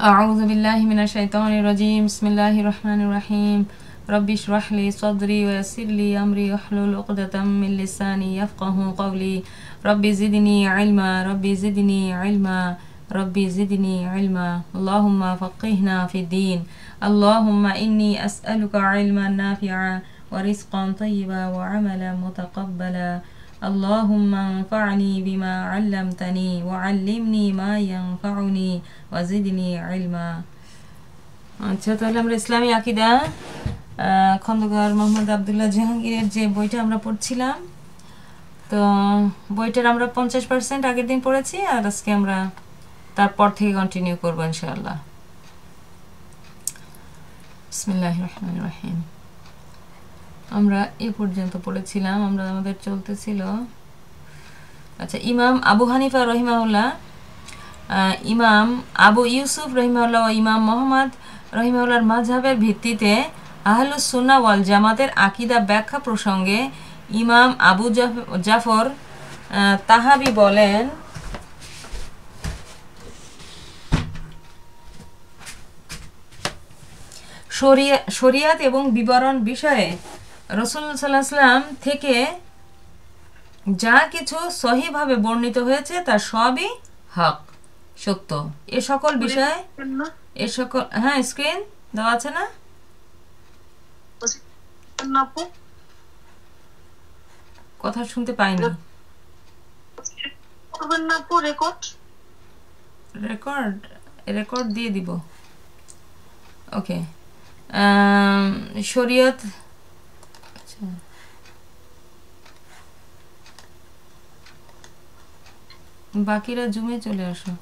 أعوذ بالله من الشيطان الرجيم. بسم الله الرحمن الرحيم. رب اشرح لي صدري ويسر لي أمري. واحلل عقدة من لساني يفقه قولي. رب زدني علما. رب زدني علما. رب زدني علما. اللهم فقهنا في الدين. اللهم إني أسألك علما نافعا ورزقا طيبا وعملا متقبلا. اللهم انفعني بما علمتني وعلمني ما ينفعني وزدني علما আচ্ছা তাহলে আমরা ইসলামী আকিদা আহ, খন্দকার মোহাম্মদ আবদুল্লাহ জাহাঙ্গীরের যে বইটা আমরা পড়ছিলাম তো বইটার আমরা পঞ্চাশ পার্সেন্ট আগের দিন পড়েছি আর আজকে আমরা তারপর থেকে কন্টিনিউ করবো ইনশাআল্লাহ বিসমিল্লাহ রহমান রহিম আমরা এ পর্যন্ত পড়েছিলাম আমরা আমাদের চলতেছিল। আচ্ছা ইমাম আবু হানিফা রহিমাউল্লাহ ইমাম আবু ইউসুফ রহিমাউল্লাহ ও ইমাম মোহাম্মদ রহিমাউল্লাহর মাঝহাবের ভিত্তিতে আহলুস সুন্নাহ ওয়াল জামাতের আকিদা ব্যাখ্যা প্রসঙ্গে ইমাম আবু জাফ- জাফর তাহাবি বলেন, শরিয়া, শরিয়াত এবং বিবরণ বিষয়ে রসুল সাল্লাহাম থেকে যা কিছু সহিভাবে বর্ণিত হয়েছে তার সবই হক সত্য। এ সকল বিষয়ে এ সকল হ্যাঁ স্ক্রিন দেওয়া আছে না? কথা শুনতে পাইনি রেকর্ড রেকর্ড দিয়ে দিব। ওকে শরীয়ত আচ্ছা বাকিরা জুমে চলে আসো।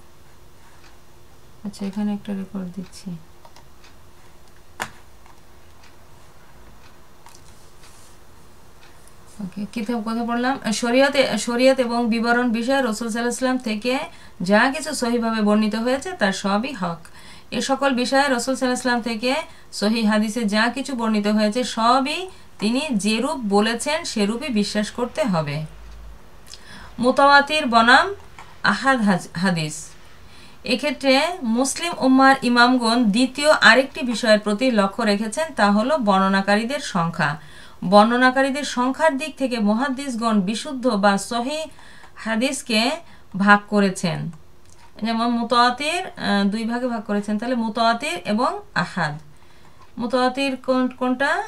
আচ্ছা এখানে একটা রেকর্ড দিচ্ছি। কথা বললাম? এবং বিবরণ বিষয়ে রসুল সাল্লাহাম থেকে যা কিছু সহিভাবে বর্ণিত হয়েছে, তার সবই হক। এ সকল বিষয়ে রসুল সাল্লাহাম থেকে সহি হাদিসে যা কিছু বর্ণিত হয়েছে, সবই তিনি যেরূপ বলেছেন, সেরূপই বিশ্বাস করতে হবে। মোতাওয়াতির বনাম আহাদ হাদিস। এক্ষেত্রে মুসলিম উম্মার ইমামগণ দ্বিতীয় আরেকটি বিষয়ের প্রতি লক্ষ্য রেখেছেন, তা হলো বর্ণনাকারীদের সংখ্যা। বর্ণনাকারীদের সংখ্যার দিক থেকে মহাদ্দিসগণ বিশুদ্ধ বা সহি হাদিসকে ভাগ করেছেন। যেমন মুতাওয়াতির দুই ভাগে ভাগ করেছেন, তাহলে মুতাওয়াতির এবং আহাদ। মুতাওয়াতির কোন- কোনটা?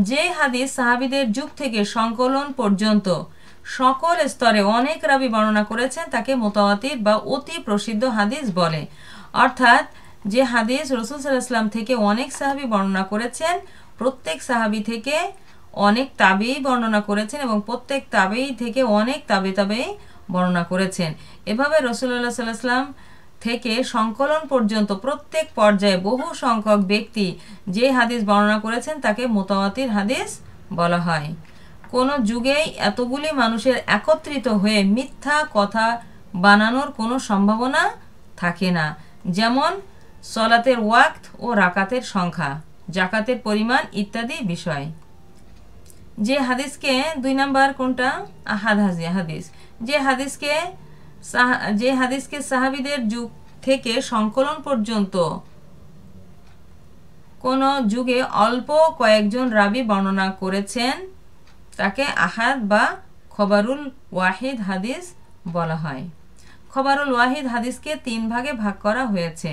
যে হাদিস সাহাবিদের যুগ থেকে সংকলন পর্যন্ত সকল স্তরে অনেক রাবি বর্ণনা করেছেন, তাকে মোতাওয়াতির বা অতি প্রসিদ্ধ হাদিস বলে। অর্থাৎ, যে হাদিস রসুল সাল্লাহাম থেকে অনেক সাহাবি বর্ণনা করেছেন, প্রত্যেক সাহাবি থেকে অনেক তাবেই বর্ণনা করেছেন এবং প্রত্যেক তাবেই থেকে অনেক তাবে তাবেই বর্ণনা করেছেন। এভাবে রসুল্লাহ সাল্লাহাম থেকে সংকলন পর্যন্ত প্রত্যেক পর্যায়ে বহু সংখ্যক ব্যক্তি যে হাদিস বর্ণনা করেছেন, তাকে মোতাওয়াতির হাদিস বলা হয়। কোনো যুগেই এতগুলি মানুষের একত্রিত হয়ে মিথ্যা কথা বানানোর কোনো সম্ভাবনা থাকে না। যেমন সলাতের ওয়াক্ত ও রাকাতের সংখ্যা জাকাতের পরিমাণ ইত্যাদি বিষয়। যে হাদিসকে, দুই নাম্বার কোনটা? আহাদ হাদিস। যে হাদিসকে যে হাদিসকে সাহাবিদের যুগ থেকে সংকলন পর্যন্ত কোন যুগে অল্প কয়েকজন রাবি বর্ণনা করেছেন তাকে আহাদ বা খবরুল ওয়াহিদ হাদিস বলা হয়। খবরুল ওয়াহিদ হাদিসকে তিন ভাগে ভাগ করা হয়েছে।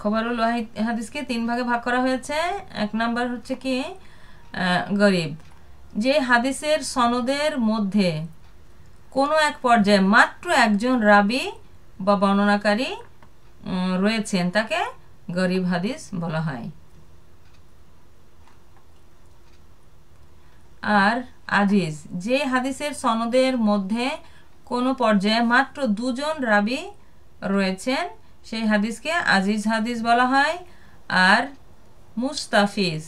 খবরুল ওয়াহিদ হাদিসকে তিন ভাগে ভাগ করা হয়েছে। এক নাম্বার হচ্ছে কি? গরিব। যে হাদিসের সনদের মধ্যে কোনো এক পর্যায়ে মাত্র একজন রাবি বা বর্ণনাকারী রয়েছেন, তাকে গরিব হাদিস বলা হয়। আর আজিজ। যে হাদিসের সনদের মধ্যে কোনো পর্যায়ে মাত্র দুজন রাবি রয়েছেন, সেই হাদিসকে আজিজ হাদিস বলা হয় আর মুস্তাফিজ।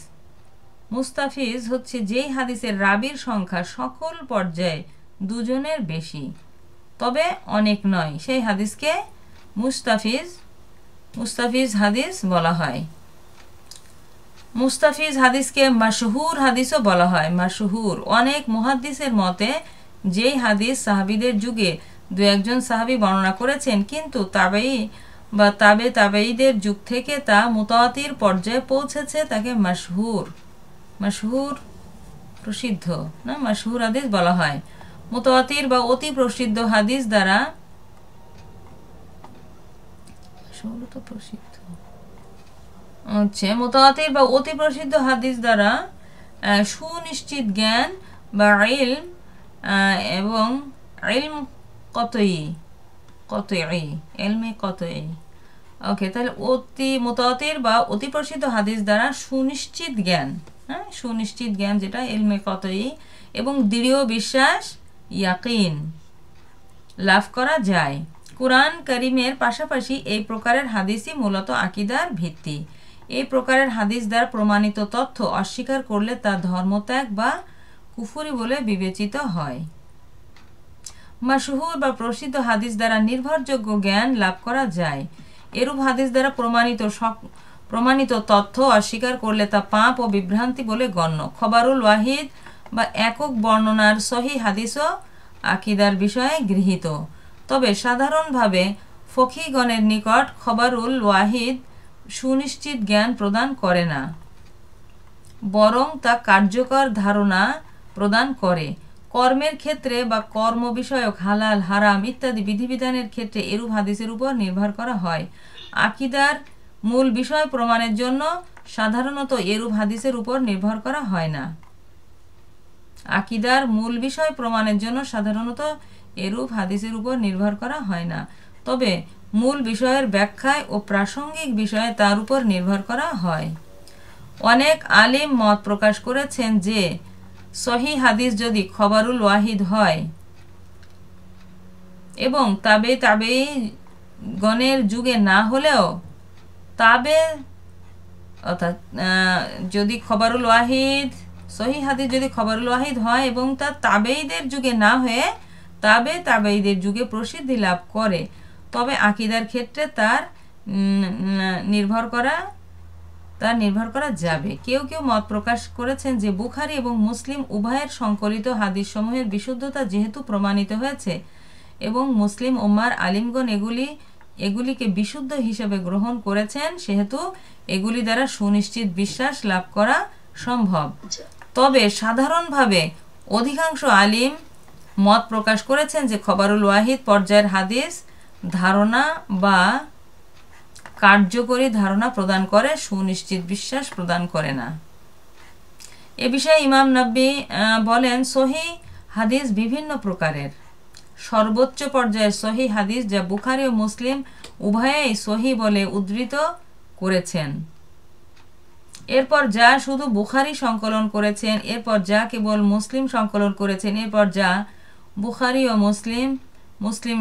মুস্তাফিজ হচ্ছে যেই হাদিসের রাবির সংখ্যা সকল পর্যায়ে দুজনের বেশি, তবে অনেক নয়। সেই হাদিসকে মুস্তাফিজ মুস্তাফিজ হাদিস বলা হয়। মুস্তাফিজ হাদিসকে মাসহুর হাদিসও বলা হয়, মাশহুর। অনেক মুহাদ্দিসের মতে, যেই হাদিস সাহাবিদের যুগে দু একজন সাহাবি বর্ণনা করেছেন, কিন্তু তাবেই বা তাবে তাবেইদের যুগ থেকে তা মুতাওয়াতির পর্যায়ে পৌঁছেছে তাকে মাসহুর মাসহুর প্রসিদ্ধ, না? মাসহুর হাদিস বলা হয়। মুতাওয়াতির বা অতি প্রসিদ্ধ হাদিস দ্বারা প্রসিদ্ধ। হচ্ছে মোতাওয়াতির বা অতি প্রসিদ্ধ হাদিস দ্বারা সুনিশ্চিত জ্ঞান বা ইলম এবং ইলম কতই? কতই? এলমে কতই? ওকে তাহলে অতি মোতাওয়াতির বা অতি প্রসিদ্ধ হাদিস দ্বারা সুনিশ্চিত জ্ঞান হ্যাঁ? সুনিশ্চিত জ্ঞান যেটা এলমে কতই? এবং দৃঢ় বিশ্বাস, ইয়াকিন, লাভ করা যায়। কোরআন করিমের পাশাপাশি এই প্রকারের হাদিসই মূলত আকিদার ভিত্তি। এই প্রকারের হাদিস দ্বারা প্রমাণিত তথ্য অস্বীকার করলে তা ধর্মত্যাগ বা কুফুরি বলে বিবেচিত হয়। মাসহুর বা প্রসিদ্ধ হাদিস দ্বারা নির্ভরযোগ্য জ্ঞান লাভ করা যায়। এরূপ হাদিস দ্বারা প্রমাণিত প্রমাণিত তথ্য অস্বীকার করলে তা পাপ ও বিভ্রান্তি বলে গণ্য। খবরুল ওয়াহিদ বা একক বর্ণনার সহি হাদিসও আকিদার বিষয়ে গৃহীত। তবে সাধারণভাবে ফকিগণের নিকট খবরুল ওয়াহিদ সুনিশ্চিত জ্ঞান প্রদান করে না, বরং তা কার্যকর ধারণা প্রদান করে। কর্মের ক্ষেত্রে বা কর্ম বিষয়ক, হালাল, হারাম ইত্যাদি বিধিবিধানের ক্ষেত্রে এরূপ হাদিসের উপর নির্ভর করা হয়। আকিদার মূল বিষয় প্রমাণের জন্য সাধারণত এরূপ হাদিসের উপর নির্ভর করা হয় না। আকিদার মূল বিষয় প্রমাণের জন্য সাধারণত এরূপ হাদিসের উপর নির্ভর করা হয় না। তবে মূল বিষয়ের ব্যাখ্যায় ও প্রাসঙ্গিক বিষয়ে তার উপর নির্ভর করা হয়। অনেক আলিম মত প্রকাশ করেছেন যে, সহি হাদিস যদি খবরুল ওয়াহিদ হয় এবং তাবে তাবে গণের যুগে না হলেও তাবে, অর্থাৎ যদি খবরুল ওয়াহিদ, সহি হাদিস যদি খবরুল ওয়াহিদ হয় এবং তা তাবেইদের যুগে না হয়ে তাবে তাবেইদের যুগে প্রসিদ্ধি লাভ করে তবে আকিদার ক্ষেত্রে তার নির্ভর করা তা নির্ভর করা যাবে। কেউ কেউ মত প্রকাশ করেছেন যে বুখারি এবং মুসলিম উভয়ের সংকলিত হাদিস সমূহের বিশুদ্ধতা যেহেতু প্রমাণিত হয়েছে এবং মুসলিম ওম্মার আলিমগণ এগুলি এগুলিকে বিশুদ্ধ হিসেবে গ্রহণ করেছেন সেহেতু এগুলি দ্বারা সুনিশ্চিত বিশ্বাস লাভ করা সম্ভব। তবে সাধারণভাবে অধিকাংশ আলিম মত প্রকাশ করেছেন যে খবরুল ওয়াহিদ পর্যায়ের হাদিস ধারণা বা কার্যকরী ধারণা প্রদান করে, সুনিশ্চিত বিশ্বাস প্রদান করে না। এ বিষয়ে ইমাম নব্বী বলেন, সহি হাদিস বিভিন্ন প্রকারের। সর্বোচ্চ পর্যায়ের সহি হাদিস যা বুখারি ও মুসলিম উভয়েই সহি বলে উদ্ধৃত করেছেন। এরপর যা শুধু বুখারি সংকলন করেছেন, এরপর যা কেবল মুসলিম সংকলন করেছেন, এরপর যা বুখারি ও মুসলিম মুসলিম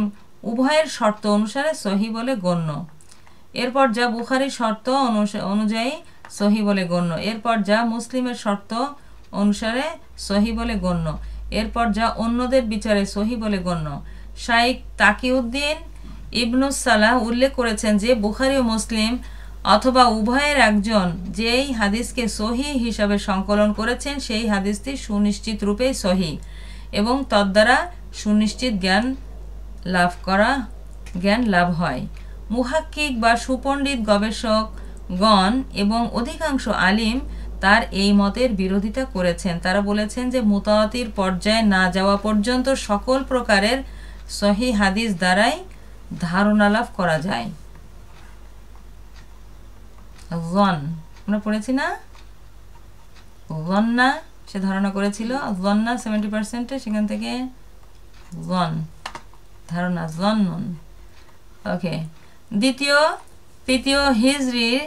উভয়ের শর্ত অনুসারে সহি বলে গণ্য। এরপর যা বুখারির শর্ত অনুযায়ী সহি বলে গণ্য। এরপর যা মুসলিমের শর্ত অনুসারে সহি বলে গণ্য। এরপর যা অন্যদের বিচারে সহি বলে গণ্য। শাইক তাকিউদ্দিন ইবনুস সালাহ উল্লেখ করেছেন যে, বুখারি ও মুসলিম অথবা উভয়ের একজন যেই হাদিসকে সহি হিসাবে সংকলন করেছেন, সেই হাদিসটি সুনিশ্চিত রূপেই সহি এবং তদ্বারা সুনিশ্চিত জ্ঞান লাভ করা জ্ঞান লাভ হয়। মুহাক্কিক বা সুপণ্ডিত গবেষকগণ এবং অধিকাংশ আলিম তার এই মতের বিরোধিতা করেছেন। তারা বলেছেন যে মুতাওয়াতির পর্যায়ে না যাওয়া পর্যন্ত সকল প্রকারের সহি হাদিস দ্বারাই ধারণা লাভ করা যায়। জন আমরা পড়েছি না? জন্না সে ধারণা করেছিল। জন্না সেভেন্টি পার্সেন্টে সেখান থেকে জন ধারণা, জন্মন। ওকে দ্বিতীয়, তৃতীয় হিজরি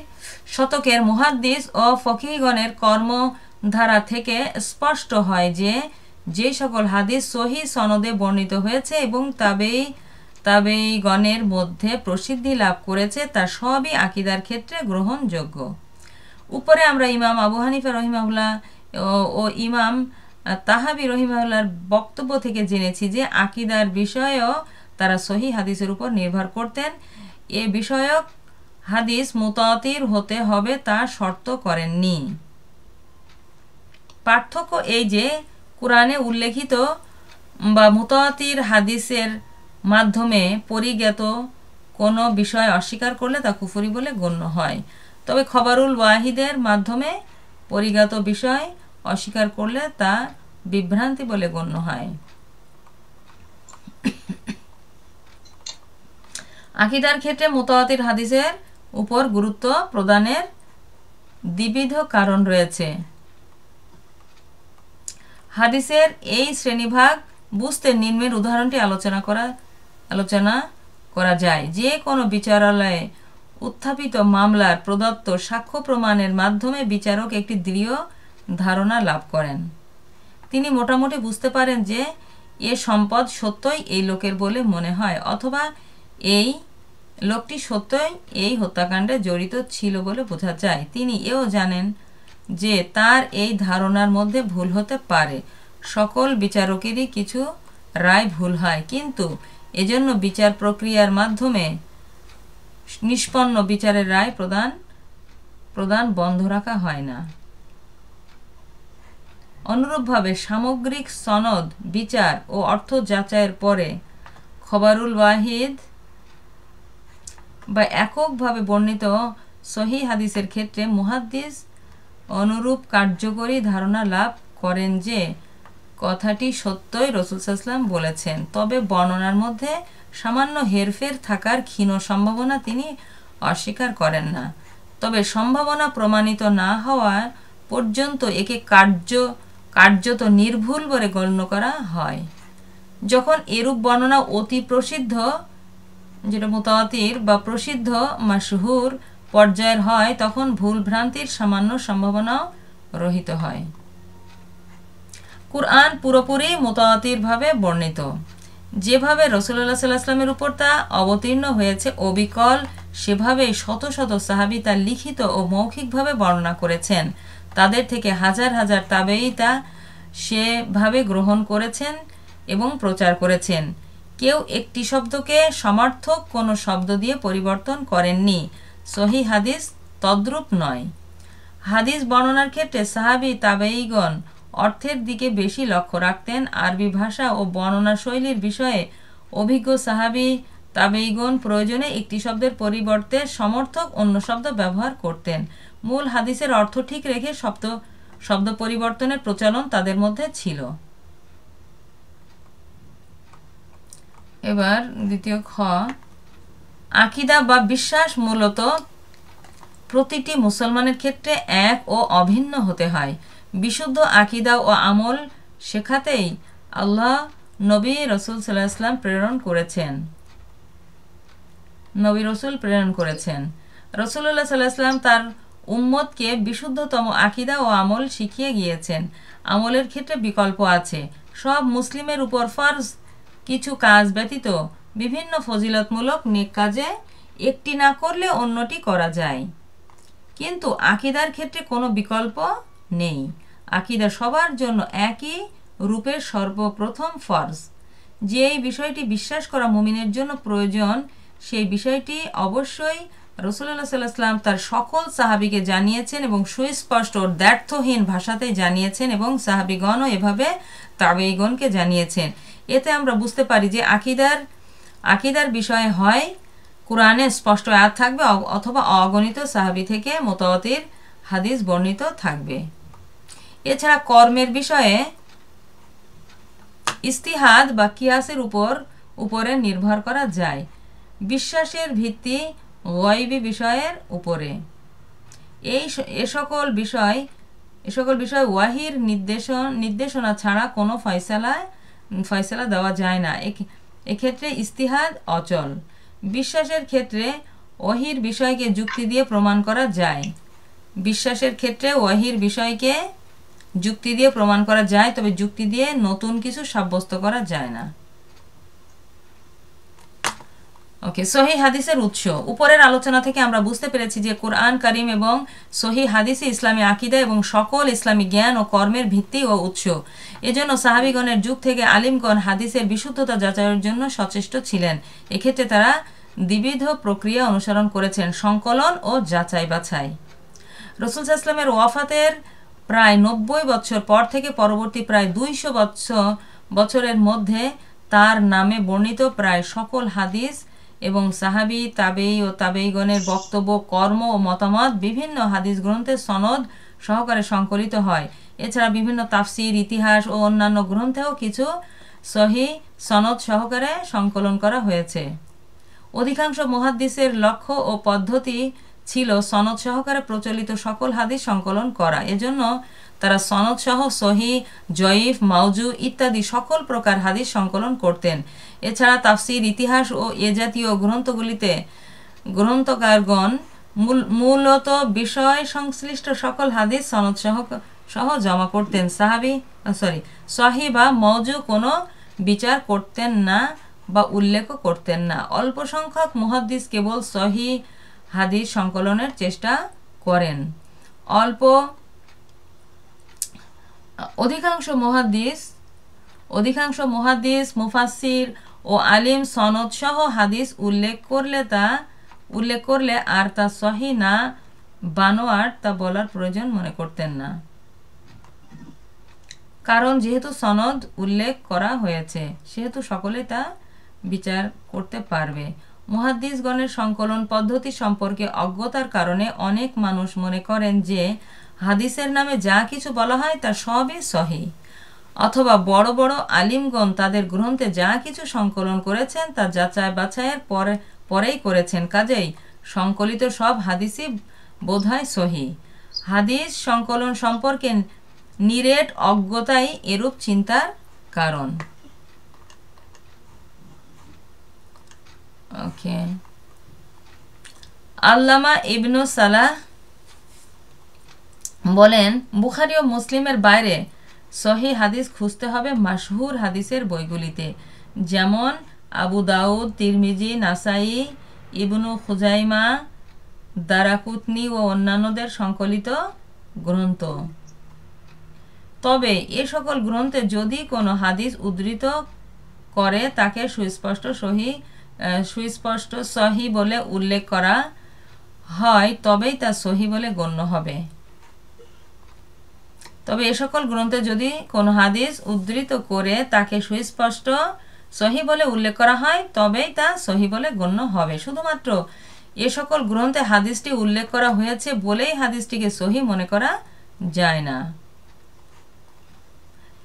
শতকের মুহাদ্দিস ও ফকিগণের কর্মধারা থেকে স্পষ্ট হয় যে যে সকল হাদিস সহি সনদে বর্ণিত হয়েছে এবং তবেই তবেই গণের মধ্যে প্রসিদ্ধি লাভ করেছে, তা সবই আকিদার ক্ষেত্রে গ্রহণযোগ্য। উপরে আমরা ইমাম আবু হানিফা রহিমাহুল্লাহ ও- ইমাম তাহাবি রহিমাহুল্লার বক্তব্য থেকে জেনেছি যে আকিদার বিষয়েও তারা সহি হাদিসের উপর নির্ভর করতেন। এ বিষয়ক হাদিস মুতাতির হতে হবে তা শর্ত করেননি। পার্থক্য এই যে, কোরআনে উল্লেখিত বা মুতাতির হাদিসের মাধ্যমে পরিজ্ঞাত কোনো বিষয় অস্বীকার করলে তা কুফুরি বলে গণ্য হয়। তবে খবরুল ওয়াহিদের মাধ্যমে পরিজ্ঞাত বিষয় অস্বীকার করলে তা বিভ্রান্তি বলে গণ্য হয়। আকিদার ক্ষেত্রে মোতাবাতির হাদিসের উপর গুরুত্ব প্রদানের দ্বিবিধ কারণ রয়েছে। হাদিসের এই শ্রেণীভাগ বুঝতে নিম্নের উদাহরণটি আলোচনা করা আলোচনা করা যায়। যে কোনো বিচারালয়ে উত্থাপিত মামলার প্রদত্ত সাক্ষ্য প্রমাণের মাধ্যমে বিচারক একটি দৃঢ় ধারণা লাভ করেন। তিনি মোটামুটি বুঝতে পারেন যে এ সম্পদ সত্যই এই লোকের বলে মনে হয়, অথবা এই লোকটি সত্যই এই হত্যাকাণ্ডে জড়িত ছিল বলে বোঝা যায়। তিনি এও জানেন যে তার এই ধারণার মধ্যে ভুল হতে পারে। সকল বিচারকেরই কিছু রায় ভুল হয়, কিন্তু এজন্য বিচার প্রক্রিয়ার মাধ্যমে নিষ্পন্ন বিচারের রায় প্রদান প্রদান বন্ধ রাখা হয় না। অনুরূপভাবে সামগ্রিক সনদ, বিচার ও অর্থ যাচাইয়ের পরে খবরুল ওয়াহিদ বা এককভাবে বর্ণিত সহি হাদিসের ক্ষেত্রে মুহাদ্দিস অনুরূপ কার্যকরী ধারণা লাভ করেন যে কথাটি সত্যই রসুল সাল্লাম বলেছেন। তবে বর্ণনার মধ্যে সামান্য হেরফের থাকার ক্ষীণ সম্ভাবনা তিনি অস্বীকার করেন না। তবে সম্ভাবনা প্রমাণিত না হওয়া পর্যন্ত একে কার্য কার্যত নির্ভুল বলে গণ্য করা হয়। যখন এরূপ বর্ণনা অতি প্রসিদ্ধ, যেটা মোতাবাতির বা প্রসিদ্ধ মাসহুর পর্যায়ের হয়, তখন ভুল ভ্রান্তির সামান্য সম্ভাবনাও রহিত হয়। কুরআন পুরোপুরি মোতাবাতিরভাবে বর্ণিত। যেভাবে রসুল্লাহ সাল্লাহামের উপর তা অবতীর্ণ হয়েছে, অবিকল সেভাবে শত শত সাহাবি তা লিখিত ও মৌখিকভাবে বর্ণনা করেছেন। তাদের থেকে হাজার হাজার তাবেই তা সেভাবে গ্রহণ করেছেন এবং প্রচার করেছেন। কেউ একটি শব্দকে সমার্থক কোনো শব্দ দিয়ে পরিবর্তন করেননি। সহি হাদিস তদ্রূপ নয়। হাদিস বর্ণনার ক্ষেত্রে সাহাবি তাবেইগণ অর্থের দিকে বেশি লক্ষ্য রাখতেন। আরবি ভাষা ও বর্ণনা শৈলীর বিষয়ে অভিজ্ঞ সাহাবি তাবেইগণ প্রয়োজনে একটি শব্দের পরিবর্তে সমর্থক অন্য শব্দ ব্যবহার করতেন। মূল হাদিসের অর্থ ঠিক রেখে শব্দ শব্দ পরিবর্তনের প্রচলন তাদের মধ্যে ছিল। এবার দ্বিতীয় খ। আকিদা বা বিশ্বাস মূলত প্রতিটি মুসলমানের ক্ষেত্রে এক ও অভিন্ন হতে হয়। বিশুদ্ধ আকিদা ও আমল শেখাতেই আল্লাহ নবী রসুল সাল্লাহ প্রেরণ করেছেন। নবী রসুল প্রেরণ করেছেন। রসুল্লাহ সাল্লাহ তার উম্মতকে বিশুদ্ধতম আকিদা ও আমল শিখিয়ে গিয়েছেন। আমলের ক্ষেত্রে বিকল্প আছে। সব মুসলিমের উপর ফরজ কিছু কাজ ব্যতীত বিভিন্ন ফজিলতমূলক নেক কাজে একটি না করলে অন্যটি করা যায়। কিন্তু আকিদার ক্ষেত্রে কোনো বিকল্প নেই। আকিদা সবার জন্য একই রূপের সর্বপ্রথম ফরজ। যে বিষয়টি বিশ্বাস করা মুমিনের জন্য প্রয়োজন, সেই বিষয়টি অবশ্যই রসুল্লাহ সাল্লাহাম তার সকল সাহাবিকে জানিয়েছেন এবং সুস্পষ্ট ও দ্ব্যর্থহীন ভাষাতে জানিয়েছেন এবং সাহাবিগণও এভাবে তাবেইগণকে জানিয়েছেন। এতে আমরা বুঝতে পারি যে আকিদার আকিদার বিষয়ে হয় কোরআনে স্পষ্ট আয়াত থাকবে অথবা অগণিত সাহাবি থেকে মোতাবতির হাদিস বর্ণিত থাকবে। এছাড়া কর্মের বিষয়ে ইস্তিহাদ বা কিয়াসের উপর, উপরে নির্ভর করা যায়। বিশ্বাসের ভিত্তি গয়বি বিষয়ের উপরে। এই এ সকল বিষয়, এ সকল বিষয় ওয়াহির নির্দেশন, নির্দেশনা ছাড়া কোনো ফয়সালায়, ফয়সালা দেওয়া যায় না। এক্ষেত্রে ইস্তিহাদ অচল। বিশ্বাসের ক্ষেত্রে ওহির বিষয়কে যুক্তি দিয়ে প্রমাণ করা যায়। বিশ্বাসের ক্ষেত্রে ওয়াহির বিষয়কে যুক্তি দিয়ে প্রমাণ করা যায়, তবে যুক্তি দিয়ে নতুন কিছু সাব্যস্ত করা যায় না। ওকে সহি হাদিসের উৎস। উপরের আলোচনা থেকে আমরা বুঝতে পেরেছি যে কোরআন, করিম এবং সহি হাদিসে ইসলামী আকিদা এবং সকল ইসলামী জ্ঞান ও কর্মের ভিত্তি ও উৎস। এজন্য সাহাবিগণের যুগ থেকে আলিমগণ হাদিসের বিশুদ্ধতা যাচাইয়ের জন্য সচেষ্ট ছিলেন। এক্ষেত্রে তারা দ্বিবিধ প্রক্রিয়া অনুসরণ করেছেন সংকলন ও যাচাই বাছাই। রসুল ইসলামের ওয়াফাতের প্রায় নব্বই বছর পর থেকে পরবর্তী প্রায় দুইশো বছর বছরের মধ্যে তার নামে বর্ণিত প্রায় সকল হাদিস এবং সাহাবি, তাবেই ও তাবেইগণের বক্তব্য, কর্ম ও মতামত বিভিন্ন হাদিস গ্রন্থের সনদ সহকারে সংকলিত হয়। এছাড়া বিভিন্ন তাফসির, ইতিহাস ও অন্যান্য গ্রন্থেও কিছু সহি সনদ সহকারে সংকলন করা হয়েছে। অধিকাংশ মহাদ্দিসের লক্ষ্য ও পদ্ধতি ছিল সনদ সহকারে প্রচলিত সকল হাদিস সংকলন করা। এজন্য তারা সনদ সহ সহি জয়ীফ মাউজু ইত্যাদি সকল প্রকার হাদিস সংকলন করতেন। এছাড়া তাফসির, ইতিহাস ও এ জাতীয় গ্রন্থগুলিতে গ্রন্থকারগণ মূলত বিষয় সংশ্লিষ্ট সকল হাদিস সনদ সহ জমা করতেন। সাহাবি সরি সহি বা মৌজু কোনো বিচার করতেন না বা উল্লেখও করতেন না। অল্প সংখ্যক মুহাদ্দিস কেবল সহি হাদিস সংকলনের চেষ্টা করেন। অল্প, অধিকাংশ মহাদ্দিস অধিকাংশ মহাদ্দিস মুফাসির আলিম সনদ সহ হাদিস উল্লেখ করলে তা, উল্লেখ করলে আর তা সহি না বানোয়ার তা বলার প্রয়োজন মনে করতেন না। কারণ যেহেতু সনদ উল্লেখ করা হয়েছে, সেহেতু সকলে তা বিচার করতে পারবে। মহাদ্দিসগণের সংকলন পদ্ধতি সম্পর্কে অজ্ঞতার কারণে অনেক মানুষ মনে করেন যে, হাদিসের নামে যা কিছু বলা হয় তা সবই সহি। অথবা বড় বড় আলিমগণ তাদের গ্রন্থে যা কিছু সংকলন করেছেন তা যাচাই বাছাইয়ের পরে, পরেই করেছেন। কাজেই সংকলিত সব হাদিসই বোধহয় সহি। হাদিস সংকলন সম্পর্কে নিরেট অজ্ঞতাই এরূপ চিন্তার কারণ। ওকে। আল্লামা ইবনু সালাহ বলেন, বুখারি ও মুসলিমের বাইরে সহি হাদিস খুঁজতে হবে মাসহুর হাদিসের বইগুলিতে। যেমন আবু দাউদ, তিরমিজি, নাসাই, ইবনু খুজাইমা, দারাকুতনি ও অন্যান্যদের সংকলিত গ্রন্থ। তবে এ সকল গ্রন্থে যদি কোনো হাদিস উদ্ধৃত করে, তাকে সুস্পষ্ট সহি সুস্পষ্ট সহি বলে উল্লেখ করা হয়, তবেই তা সহি বলে গণ্য হবে। তবে এ সকল গ্রন্থে যদি কোনো হাদিস উদ্ধৃত করে তাকে সুস্পষ্ট সহি বলে উল্লেখ করা হয়, তবেই তা সহি বলে গণ্য হবে। শুধুমাত্র এ সকল গ্রন্থে হাদিসটি উল্লেখ করা হয়েছে বলেই হাদিসটিকে সহি মনে করা যায় না।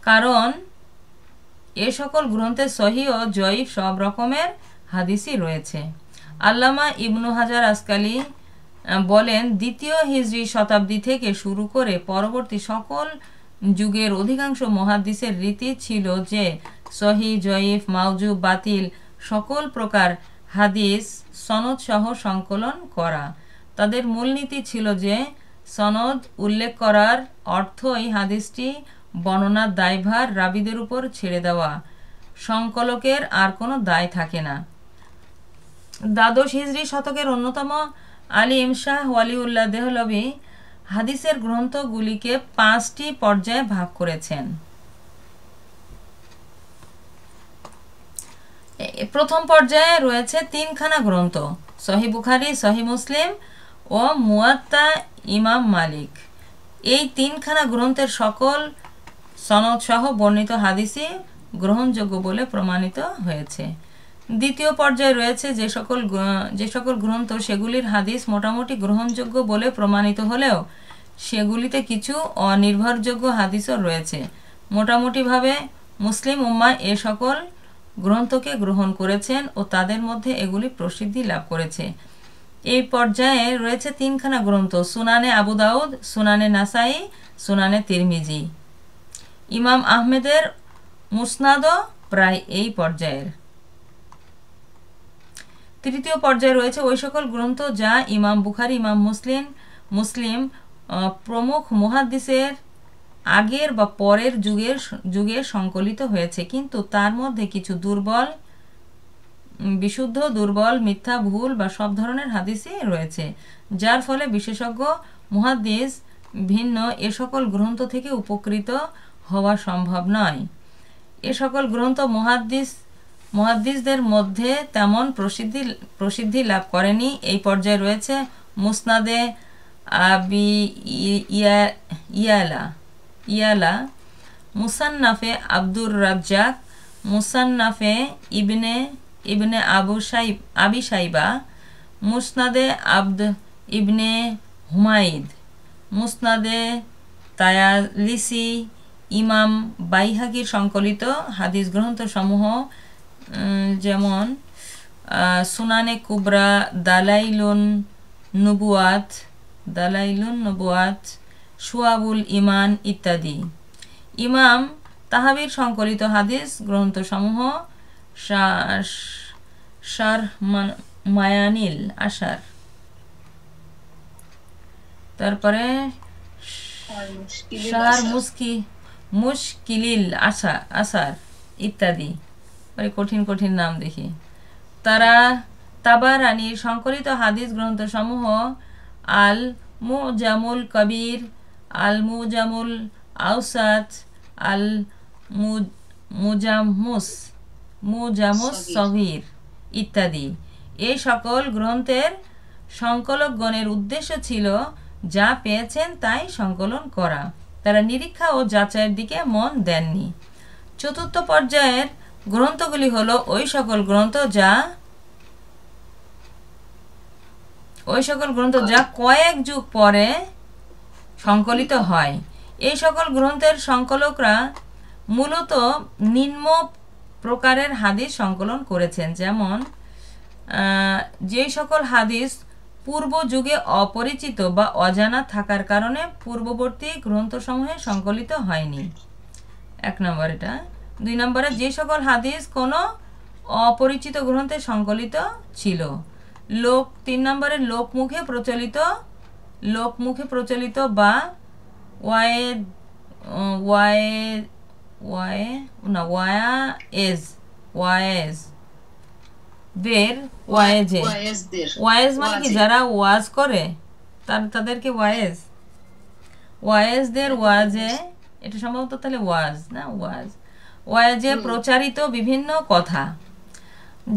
কারণ এ সকল গ্রন্থে সহি ও জয়ীফ সব রকমের হাদিসই রয়েছে। আল্লামা ইবনু হাজার আসকালি বলেন, দ্বিতীয় হিজরি শতাব্দী থেকে শুরু করে পরবর্তী সকল যুগের অধিকাংশ মহাদিসের রীতি ছিল যে, সহি, জয়ীফ মাউজু বাতিল, সকল প্রকার হাদিস, সনদ সহ সংকলন করা। তাদের মূলনীতি ছিল যে, সনদ উল্লেখ করার অর্থই হাদিসটি বর্ণনার দায়ভার রাবিদের উপর ছেড়ে দেওয়া। সংকলকের আর কোনো দায় থাকে না। দ্বাদশ হিজড়ি শতকের অন্যতম আলিম শাহ ওয়ালিউল্লাহ দেহলবি হাদিসের গ্রন্থগুলিকে পাঁচটি পর্যায়ে ভাগ করেছেন। প্রথম পর্যায়ে রয়েছে তিনখানা গ্রন্থ, সহি বুখারি, সহি মুসলিম ও মুয়াত্তা ইমাম মালিক। এই তিনখানা গ্রন্থের সকল সনদ সহ বর্ণিত হাদিসই গ্রহণযোগ্য বলে প্রমাণিত হয়েছে। দ্বিতীয় পর্যায়ে রয়েছে যে সকল যে সকল গ্রন্থ, সেগুলির হাদিস মোটামুটি গ্রহণযোগ্য বলে প্রমাণিত হলেও সেগুলিতে কিছু অনির্ভরযোগ্য হাদিসও রয়েছে। মোটামুটিভাবে মুসলিম উম্মা এ সকল গ্রন্থকে গ্রহণ করেছেন ও তাদের মধ্যে এগুলি প্রসিদ্ধি লাভ করেছে। এই পর্যায়ে রয়েছে তিনখানা গ্রন্থ, সুনানে আবু দাউদ, সুনানে নাসাই, সুনানে তিরমিজি। ইমাম আহমেদের মুসনাদও প্রায় এই পর্যায়ের। তৃতীয় পর্যায়ে রয়েছে ওই সকল গ্রন্থ যা ইমাম বুখারি, ইমাম মুসলিম মুসলিম প্রমুখ মুহাদ্দিসের আগের বা পরের যুগের যুগে সংকলিত হয়েছে। কিন্তু তার মধ্যে কিছু দুর্বল বিশুদ্ধ, দুর্বল, মিথ্যা, ভুল বা সব ধরনের হাদিসই রয়েছে। যার ফলে বিশেষজ্ঞ, মুহাদ্দিস ভিন্ন এ সকল গ্রন্থ থেকে উপকৃত হওয়া সম্ভব নয়। এ সকল গ্রন্থ মহাদ্দিস মহাদ্দিসদের মধ্যে তেমন প্রসিদ্ধি প্রসিদ্ধি লাভ করেনি। এই পর্যায়ে রয়েছে মুসনাদে আবি ইয়ালা ইয়ালা, মুসান্নাফে আব্দুর রাজ্জাক, মুসান্নাফে ইবনে ইবনে আবু সাইব, আবি সাইবা, মুসনাদে আব্দ ইবনে হুমাইদ মুসনাদে তায়ালিসি ইমাম বাইহাকির সংকলিত হাদিস গ্রন্থসমূহ যেমন সুনানে কুবরা দালাইলুন নবুয়াত দালাইলুন নবুয়াত সুয়াবুল ইমান ইত্যাদি। ইমাম তাহাবির সংকলিত হাদিস গ্রন্থসমূহ সার মায়ানিল আশার। তারপরে সার মুস্কি মুশকিলিল আশা আসার ইত্যাদি। মানে কঠিন কঠিন নাম দেখি। তারা তাবারানির সংকলিত হাদিস গ্রন্থসমূহ আল মুজামুল কবির আল মুজামুল আউসাত আল মুজামুস মুজামুস সগির। ইত্যাদি। এই সকল গ্রন্থের সংকলকগণের উদ্দেশ্য ছিল যা পেয়েছেন তাই সংকলন করা। তারা নিরীক্ষা ও যাচাইয়ের দিকে মন দেননি। চতুর্থ পর্যায়ের গ্রন্থগুলি হলো ওই সকল গ্রন্থ যা, ওই সকল গ্রন্থ যা কয়েক যুগ পরে সংকলিত হয়। এই সকল গ্রন্থের সংকলকরা মূলত নিম্ন প্রকারের হাদিস সংকলন করেছেন। যেমন যে সকল হাদিস পূর্ব যুগে অপরিচিত বা অজানা থাকার কারণে পূর্ববর্তী গ্রন্থসমূহে সংকলিত হয়নি। এক নম্বর এটা। দুই নম্বরে যে সকল হাদিস কোনো অপরিচিত গ্রন্থে সংকলিত ছিল। লোক তিন নম্বরে লোকমুখে প্রচলিত লোকমুখে প্রচলিত বা ওয়ায়ে ওয়ায়ে ওয়ায়ে না ওয়ায়া এজ ওয়ায়েজ দের ওয়ায়েজে। ওয়াইজ মানে কি? যারা ওয়াজ করে তার তাদেরকে ওয়াইজ ওয়াইজদের ওয়াজে এটা সম্ভবত তাহলে ওয়াজ না? ওয়াজ। ওয়াজে প্রচারিত বিভিন্ন কথা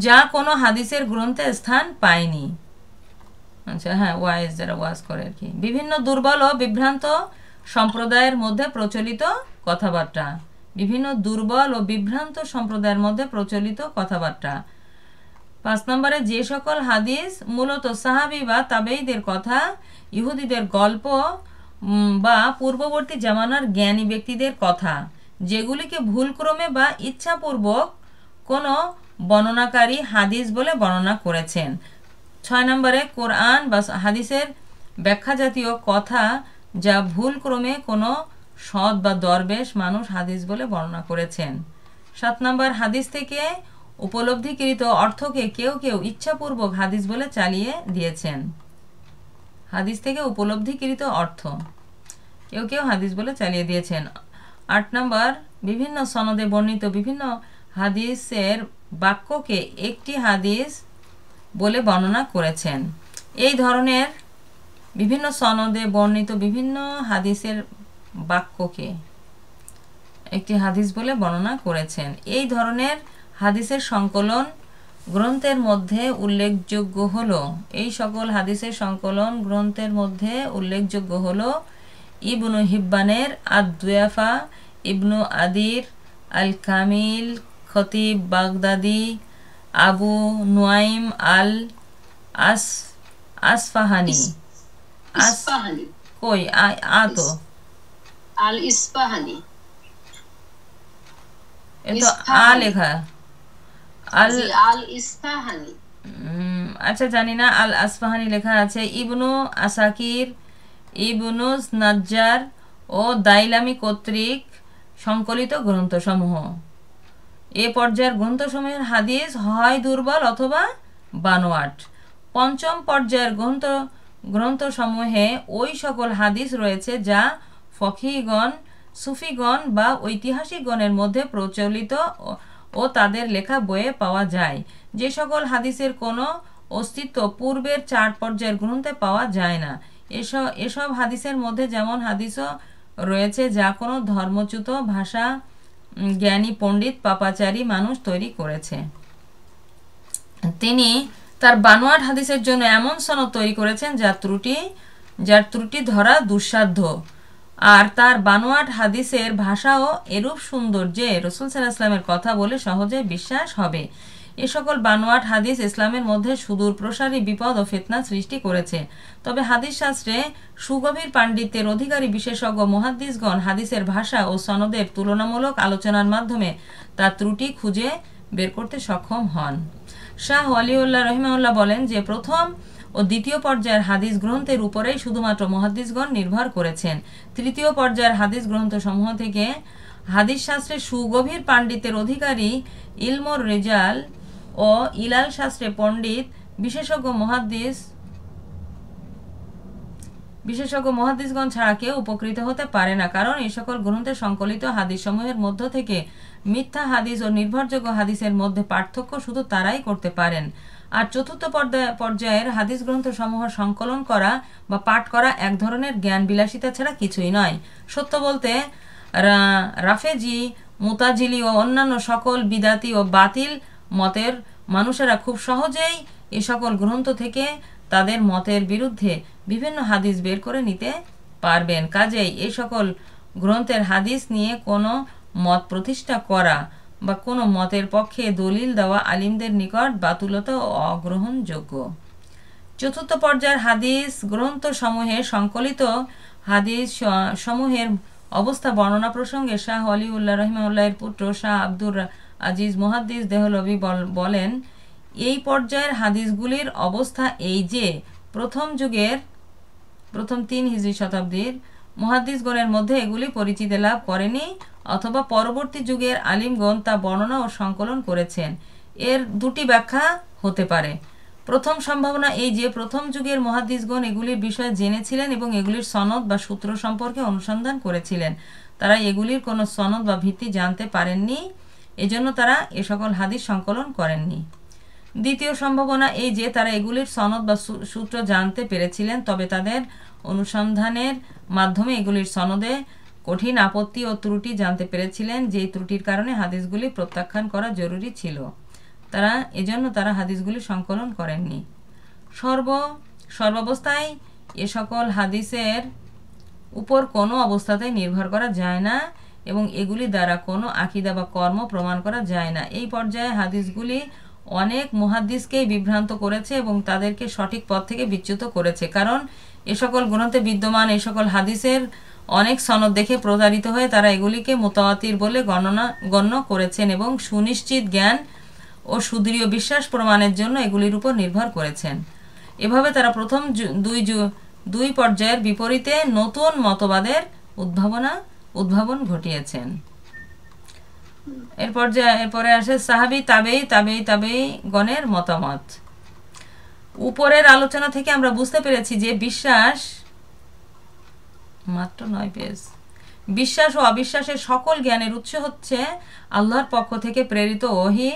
যা কোনো হাদিসের গ্রন্থে স্থান পায়নি। আচ্ছা হ্যাঁ ওয়াইজ যারা ওয়াজ করে আর কি। বিভিন্ন দুর্বল ও বিভ্রান্ত সম্প্রদায়ের মধ্যে প্রচলিত কথাবার্তা। বিভিন্ন দুর্বল ও বিভ্রান্ত সম্প্রদায়ের মধ্যে প্রচলিত কথাবার্তা। পাঁচ নম্বরে যে সকল হাদিস মূলত সাহাবি বা তাবেইদের কথা ইহুদিদের গল্প বা পূর্ববর্তী জামানার জ্ঞানী ব্যক্তিদের কথা। যেগুলিকে ভুলক্রমে বা ইচ্ছাপূর্বক কোনো বর্ণনাকারী হাদিস বলে বর্ণনা করেছেন। ছয় নম্বরে কোরআন বা হাদিসের ব্যাখ্যা জাতীয় কথা যা ভুলক্রমে কোনো সৎ বা দরবেশ মানুষ হাদিস বলে বর্ণনা করেছেন। সাত নম্বর হাদিস থেকে উপলব্ধিকৃত অর্থকে কেউ কেউ ইচ্ছাপূর্বক হাদিস বলে চালিয়ে দিয়েছেন। হাদিস থেকে উপলব্ধিকৃত অর্থ। কেউ কেউ হাদিস বলে চালিয়ে দিয়েছেন। আট নম্বর, বিভিন্ন সনদে বর্ণিত বিভিন্ন হাদিসের বাক্যকে একটি হাদিস বলে বর্ণনা করেছেন। এই ধরনের বিভিন্ন সনদে বর্ণিত বিভিন্ন হাদিসের বাক্যকে একটি হাদিস বলে বর্ণনা করেছেন। এই ধরনের হাদিসের সংকলন গ্রন্থের মধ্যে উল্লেখযোগ্য হলো। এই সকল হাদিসের সংকলন গ্রন্থের মধ্যে উল্লেখযোগ্য হলো ইবনু হিব্বানের আদুয়াফা ইবনু আদির আল কামিল খতিব বাগদাদি আবু নুয়াইম আল আস আসফাহানি। আস ইস্পাহানি কই? আ- তো। আল ইস্পাহানি এ আ লেখা। আল আল ইস্পাহানি উম, আচ্ছা জানি না আল আসফাহানি লেখা আছে। ইবনু আসাকির ইবনু নাজ্জার ও দাইলামি কর্তৃক সংকলিত গ্রন্থসমূহ। এ পর্যায়ের গ্রন্থসমূহের হাদিস হয় দুর্বল অথবা বানোয়াট। পঞ্চম পর্যায়ের গ্রন্থ, গ্রন্থসমূহে ওই সকল হাদিস রয়েছে যা ফকিগণ সুফিগণ বা ঐতিহাসিকগণের মধ্যে প্রচলিত ও তাদের লেখা বইয়ে পাওয়া যায়। যে সকল হাদিসের কোনো অস্তিত্ব পূর্বের চার পর্যায়ের গ্রন্থে পাওয়া যায় না। এসব এসব হাদিসের মধ্যে যেমন হাদিসও রয়েছে, যা কোনো ধর্মচ্যুত ভাষা জ্ঞানী, পণ্ডিত, পাপাচারী মানুষ তৈরি করেছে। তিনি তার বানোয়াট হাদিসের জন্য এমন সনদ তৈরি করেছেন, যার ত্রুটি যার ত্রুটি ধরা দুঃসাধ্য। আর তার বানোয়াট হাদিসের ভাষাও এরূপ সুন্দর যে রসুল সাল্লাহ কথা বলে সহজে বিশ্বাস হবে। এ সকল বানোয়াট হাদিস ইসলামের মধ্যে সুদূর প্রসারী বিপদ ও ফেতনা সৃষ্টি করেছে। তবে হাদিস শাস্ত্রে সুগভীর পাণ্ডিত্যের অধিকারী বিশেষজ্ঞ মহাদ্দিসগণ হাদিসের ভাষা ও সনদের তুলনামূলক আলোচনার মাধ্যমে তার ত্রুটি খুঁজে বের করতে সক্ষম হন। শাহ ওয়ালিউল্লাহ রহিমাউল্লাহ বলেন যে, প্রথম ও দ্বিতীয় পর্যায়ের হাদিস গ্রন্থের উপরেই শুধুমাত্র মহাদ্দিসগণ নির্ভর করেছেন। তৃতীয় পর্যায়ের হাদিস গ্রন্থসমূহ থেকে হাদিস শাস্ত্রে সুগভীর পাণ্ডিত্যের অধিকারী ইলমোর রেজাল ও ইলাল শাস্ত্রে পণ্ডিত, বিশেষজ্ঞ মহাদ্দিস বিশেষজ্ঞ মহাদিসগণ ছাড়া কেউ উপকৃত হতে পারে না। কারণ এই সকল গ্রন্থে সংকলিত হাদিস সমূহের মধ্য থেকে মিথ্যা হাদিস ও নির্ভরযোগ্য হাদিসের মধ্যে পার্থক্য শুধু তারাই করতে পারেন। আর চতুর্থ পর্যায়ের হাদিস গ্রন্থসমূহ সংকলন করা বা পাঠ করা এক ধরনের জ্ঞান বিলাসিতা ছাড়া কিছুই নয়। সত্য বলতে রাফেজি, মুতাজিলি ও অন্যান্য সকল বিদাতি ও বাতিল মতের মানুষেরা খুব সহজেই এ সকল গ্রন্থ থেকে তাদের মতের বিরুদ্ধে বিভিন্ন হাদিস বের করে নিতে পারবেন। কাজেই এই সকল গ্রন্থের হাদিস নিয়ে কোনো মত প্রতিষ্ঠা করা বা কোনো মতের পক্ষে দলিল দেওয়া আলিমদের নিকট বাতুলত অগ্রহণযোগ্য। চতুর্থ পর্যায়ের হাদিস গ্রন্থ সমূহে সংকলিত হাদিস সমূহের অবস্থা বর্ণনা প্রসঙ্গে শাহ আলিউল্লাহ রহিমাউল্লাহের পুত্র শাহ আব্দুর আজিজ মোহাদ্দিস দেহলবি বলেন, এই পর্যায়ের হাদিসগুলির অবস্থা এই যে, প্রথম যুগের, প্রথম তিন হিজড়ি শতাব্দীর মহাদিসগণের মধ্যে এগুলি পরিচিতি লাভ করেনি, অথবা পরবর্তী যুগের আলিমগণ তা বর্ণনা ও সংকলন করেছেন। এর দুটি ব্যাখ্যা হতে পারে। প্রথম সম্ভাবনা এই যে, প্রথম যুগের মহাদিসগণ এগুলির বিষয়ে জেনেছিলেন এবং এগুলির সনদ বা সূত্র সম্পর্কে অনুসন্ধান করেছিলেন। তারা এগুলির কোনো সনদ বা ভিত্তি জানতে পারেননি। এজন্য তারা এ সকল হাদিস সংকলন করেননি। দ্বিতীয় সম্ভাবনা এই যে তারা এগুলির সনদ বা সূত্র জানতে পেরেছিলেন, তবে তাদের অনুসন্ধানের মাধ্যমে এগুলির সনদে কঠিন আপত্তি ও ত্রুটি জানতে পেরেছিলেন, যেই ত্রুটির কারণে হাদিসগুলি প্রত্যাখ্যান করা জরুরি ছিল। তারা, এজন্য তারা হাদিসগুলি সংকলন করেননি। সর্ব, সর্বাবস্থায় এ সকল হাদিসের উপর কোনো অবস্থাতেই নির্ভর করা যায় না। এবং এগুলি দ্বারা কোনো আকিদা বা কর্ম প্রমাণ করা যায় না। এই পর্যায়ে হাদিসগুলি অনেক মহাদ্দিসকেই বিভ্রান্ত করেছে এবং তাদেরকে সঠিক পথ থেকে বিচ্যুত করেছে। কারণ এ সকল গ্রন্থে বিদ্যমান এ সকল হাদিসের অনেক সনদ দেখে প্রতারিত হয়ে তারা এগুলিকে মোতাবাতির বলে গণনা, গণ্য করেছেন এবং সুনিশ্চিত জ্ঞান ও সুদৃঢ় বিশ্বাস প্রমাণের জন্য এগুলির উপর নির্ভর করেছেন। এভাবে তারা প্রথম দুই দুই পর্যায়ের বিপরীতে নতুন মতবাদের উদ্ভাবনা উদ্ভাবন ঘটিয়েছেন। এরপর যে, এরপরে আসে সাহাবি তাবেই তাবেই তাবেই গণের মতামত। উপরের আলোচনা থেকে আমরা বুঝতে পেরেছি যে বিশ্বাস মাত্র নয় পেজ। বিশ্বাস ও অবিশ্বাসের সকল জ্ঞানের উৎস হচ্ছে আল্লাহর পক্ষ থেকে প্রেরিত ওহি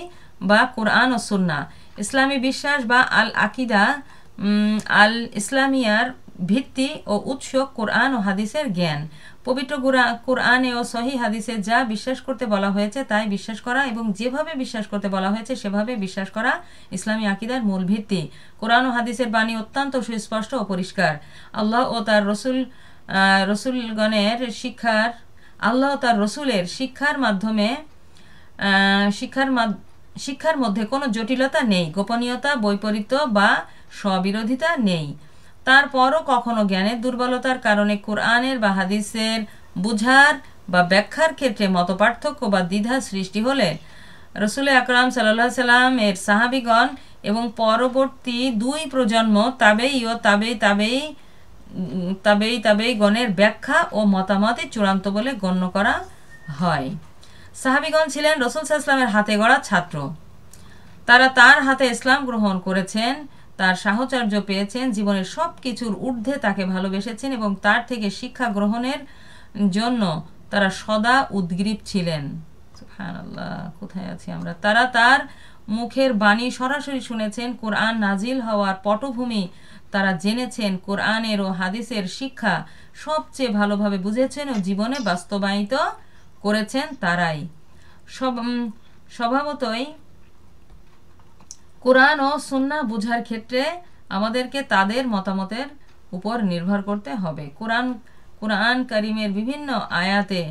বা কোরআন ও সুন্না ইসলামী বিশ্বাস বা আল আকিদা আল ইসলামিয়ার ভিত্তি ও উৎস কোরআন ও হাদিসের জ্ঞান। পবিত্র কোরআনে ও সহি হাদিসে যা বিশ্বাস করতে বলা হয়েছে তাই বিশ্বাস করা এবং যেভাবে বিশ্বাস করতে বলা হয়েছে সেভাবে বিশ্বাস করা ইসলামী আকিদার মূল ভিত্তি। কোরআন ও হাদিসের বাণী অত্যন্ত সুস্পষ্ট ও পরিষ্কার। আল্লাহ ও তার রসুল রসুলগণের শিক্ষার আল্লাহ তার রসুলের শিক্ষার মাধ্যমে শিক্ষার শিক্ষার মধ্যে কোনো জটিলতা নেই, গোপনীয়তা, বৈপরীত্য বা স্ববিরোধিতা নেই। তারপরও কখনো জ্ঞানের দুর্বলতার কারণে কোরআনের বা হাদিসের বুঝার বা ব্যাখ্যার ক্ষেত্রে মতপার্থক্য বা দ্বিধা সৃষ্টি হলে রসুল আকরাম সাল্লাহ সাল্লাম এর সাহাবিগণ এবং পরবর্তী দুই প্রজন্ম তাবেই ও তাবেই তাবেই তাবেই তাবেই গণের ব্যাখ্যা ও মতামতই চূড়ান্ত বলে গণ্য করা হয়। সাহাবিগণ ছিলেন রসুল সাহা ইসলামের হাতে গড়া ছাত্র। তারা তার হাতে ইসলাম গ্রহণ করেছেন। তার সাহচর্য পেয়েছেন, জীবনের সব কিছুর ঊর্ধ্বে তাকে ভালোবেসেছেন এবং তার থেকে শিক্ষা গ্রহণের জন্য তারা সদা উদ্গ্রীব ছিলেন। আল্লাহ কোথায় আছি আমরা? তারা তার মুখের বাণী সরাসরি শুনেছেন, কোরআন নাজিল হওয়ার পটভূমি তারা জেনেছেন, কোরআনের ও হাদিসের শিক্ষা সবচেয়ে ভালোভাবে বুঝেছেন ও জীবনে বাস্তবায়িত করেছেন তারাই। সব স্বভাবতই কোরআন ও সুন্না বুঝার ক্ষেত্রে আমাদেরকে তাদের মতামতের উপর নির্ভর করতে হবে। কোরআন কোরআন কারিমের বিভিন্ন আয়াতে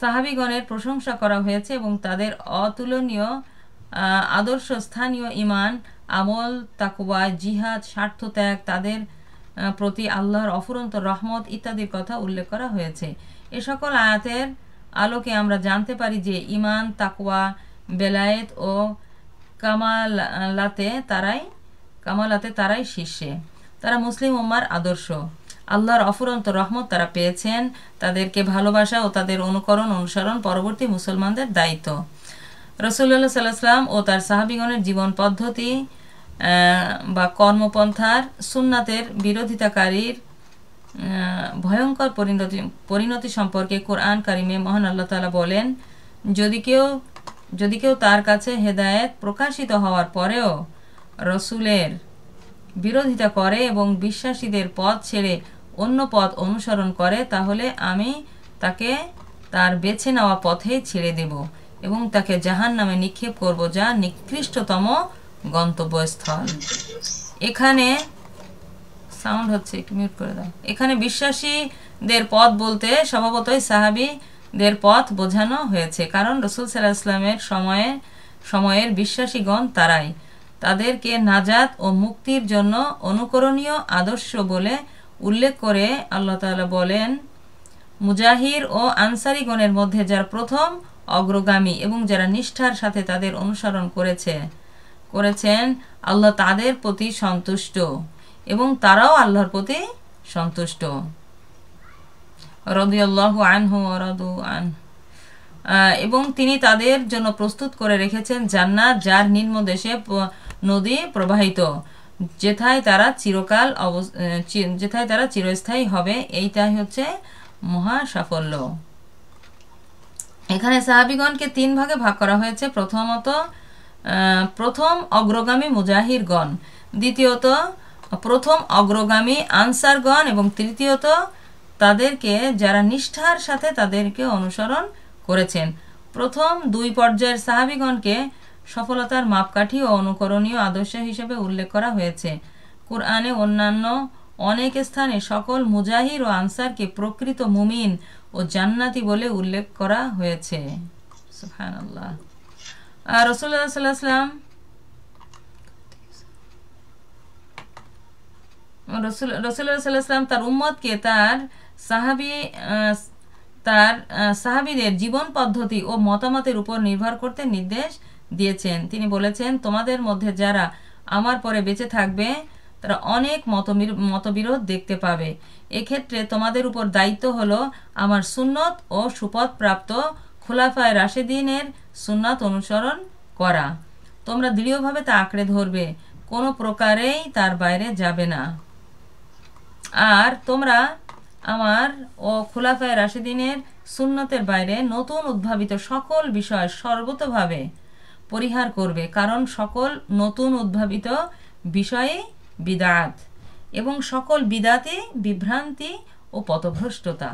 সাহাবিগণের প্রশংসা করা হয়েছে এবং তাদের অতুলনীয় আদর্শ স্থানীয় ইমান আমল তাকুয়া জিহাদ স্বার্থত্যাগ তাদের প্রতি আল্লাহর অফুরন্ত রহমত ইত্যাদির কথা উল্লেখ করা হয়েছে। এ সকল আয়াতের আলোকে আমরা জানতে পারি যে ইমান তাকুয়া বেলায়েত ও কামালাতে তারাই কামালাতে তারাই শীর্ষে তারা মুসলিম উম্মার আদর্শ। আল্লাহর অফুরন্ত রহমত তারা পেয়েছেন। তাদেরকে ভালোবাসা ও তাদের অনুকরণ, অনুসরণ পরবর্তী মুসলমানদের দায়িত্ব। রসুল্লাহ সাল্লাহাম ও তার সাহাবিগণের জীবন পদ্ধতি বা কর্মপন্থার সুন্নাতের বিরোধিতাকারীর ভয়ঙ্কর পরিণতি পরিণতি সম্পর্কে কোরআন কারিমে মহান আল্লাহ তালা বলেন, যদি কেউ যদি কেউ তার কাছে হেদায়েত প্রকাশিত হওয়ার পরেও রসুলের বিরোধিতা করে এবং বিশ্বাসীদের পথ ছেড়ে অন্য পথ অনুসরণ করে, তাহলে আমি তাকে তার বেছে নেওয়া পথেই ছেড়ে দেব এবং তাকে জাহান নামে নিক্ষেপ করব, যা নিকৃষ্টতম গন্তব্যস্থল। এখানে সাউন্ড হচ্ছে মিউট করে দাও। এখানে বিশ্বাসীদের পথ বলতে স্বভাবতই সাহাবিদের পথ বোঝানো হয়েছে। কারণ রসুল সাল্লাহ ইসলামের সময়ে, সময়ের বিশ্বাসীগণ তারাই। তাদেরকে নাজাত ও মুক্তির জন্য অনুকরণীয় আদর্শ বলে উল্লেখ করে আল্লাহ তাআলা বলেন, মুজাহির ও আনসারিগণের মধ্যে যারা প্রথম অগ্রগামী এবং যারা নিষ্ঠার সাথে তাদের অনুসরণ করেছে, করেছেন, আল্লাহ তাদের প্রতি সন্তুষ্ট এবং তারাও আল্লাহর প্রতি সন্তুষ্ট। রদিয়াল্লাহু আনহু রদু আন। এবং তিনি তাদের জন্য প্রস্তুত করে রেখেছেন জান্নাত যার নিম্ন দেশে নদী প্রবাহিত, যেথায় তারা চিরকাল অবস- যেথায় তারা চিরস্থায়ী হবে, এইটাই হচ্ছে মহা সাফল্য। এখানে সাহাবিগণকে তিন ভাগে ভাগ করা হয়েছে। প্রথমত প্রথম অগ্রগামী মুজাহিরগণ, দ্বিতীয়ত, প্রথম অগ্রগামী আনসারগণ, এবং তৃতীয়ত তাদেরকে, যারা নিষ্ঠার সাথে তাদেরকে অনুসরণ করেছেন। প্রথম দুই পর্যায়ের সাহাবিগণকে সফলতার মাপকাঠি ও অনুকরণীয় আদর্শ হিসেবে উল্লেখ করা হয়েছে। কোরআনে অন্যান্য অনেক স্থানে সকল মুজাহির ও আনসারকে প্রকৃত মুমিন ও জান্নাতি বলে উল্লেখ করা হয়েছে। সুবহানাল্লাহ। আর রসুল্লাহ সাল্লাহ রসুল রসুল্লাহ সাল্লাহ তার উম্মতকে তার সাহাবি তার সাহাবিদের জীবন পদ্ধতি ও মতামতের উপর নির্ভর করতে নির্দেশ দিয়েছেন। তিনি বলেছেন, তোমাদের মধ্যে যারা আমার পরে বেঁচে থাকবে, তারা অনেক মতবির- মতবিরোধ দেখতে পাবে। এক্ষেত্রে তোমাদের উপর দায়িত্ব হলো আমার সুন্নত ও সুপথ প্রাপ্ত খোলাফায় রাশেদিনের সুন্নাত অনুসরণ করা। তোমরা দৃঢ়ভাবে তা আঁকড়ে ধরবে। কোনো প্রকারেই তার বাইরে যাবে না। আর তোমরা আমার ও খোলাফায় রাশেদিনের সুন্নতের বাইরে নতুন উদ্ভাবিত সকল বিষয় সর্বতভাবে পরিহার করবে, কারণ সকল নতুন উদ্ভাবিত বিষয়ে বিদাত এবং সকল বিদাতে বিভ্রান্তি ও পথভ্রষ্টতা।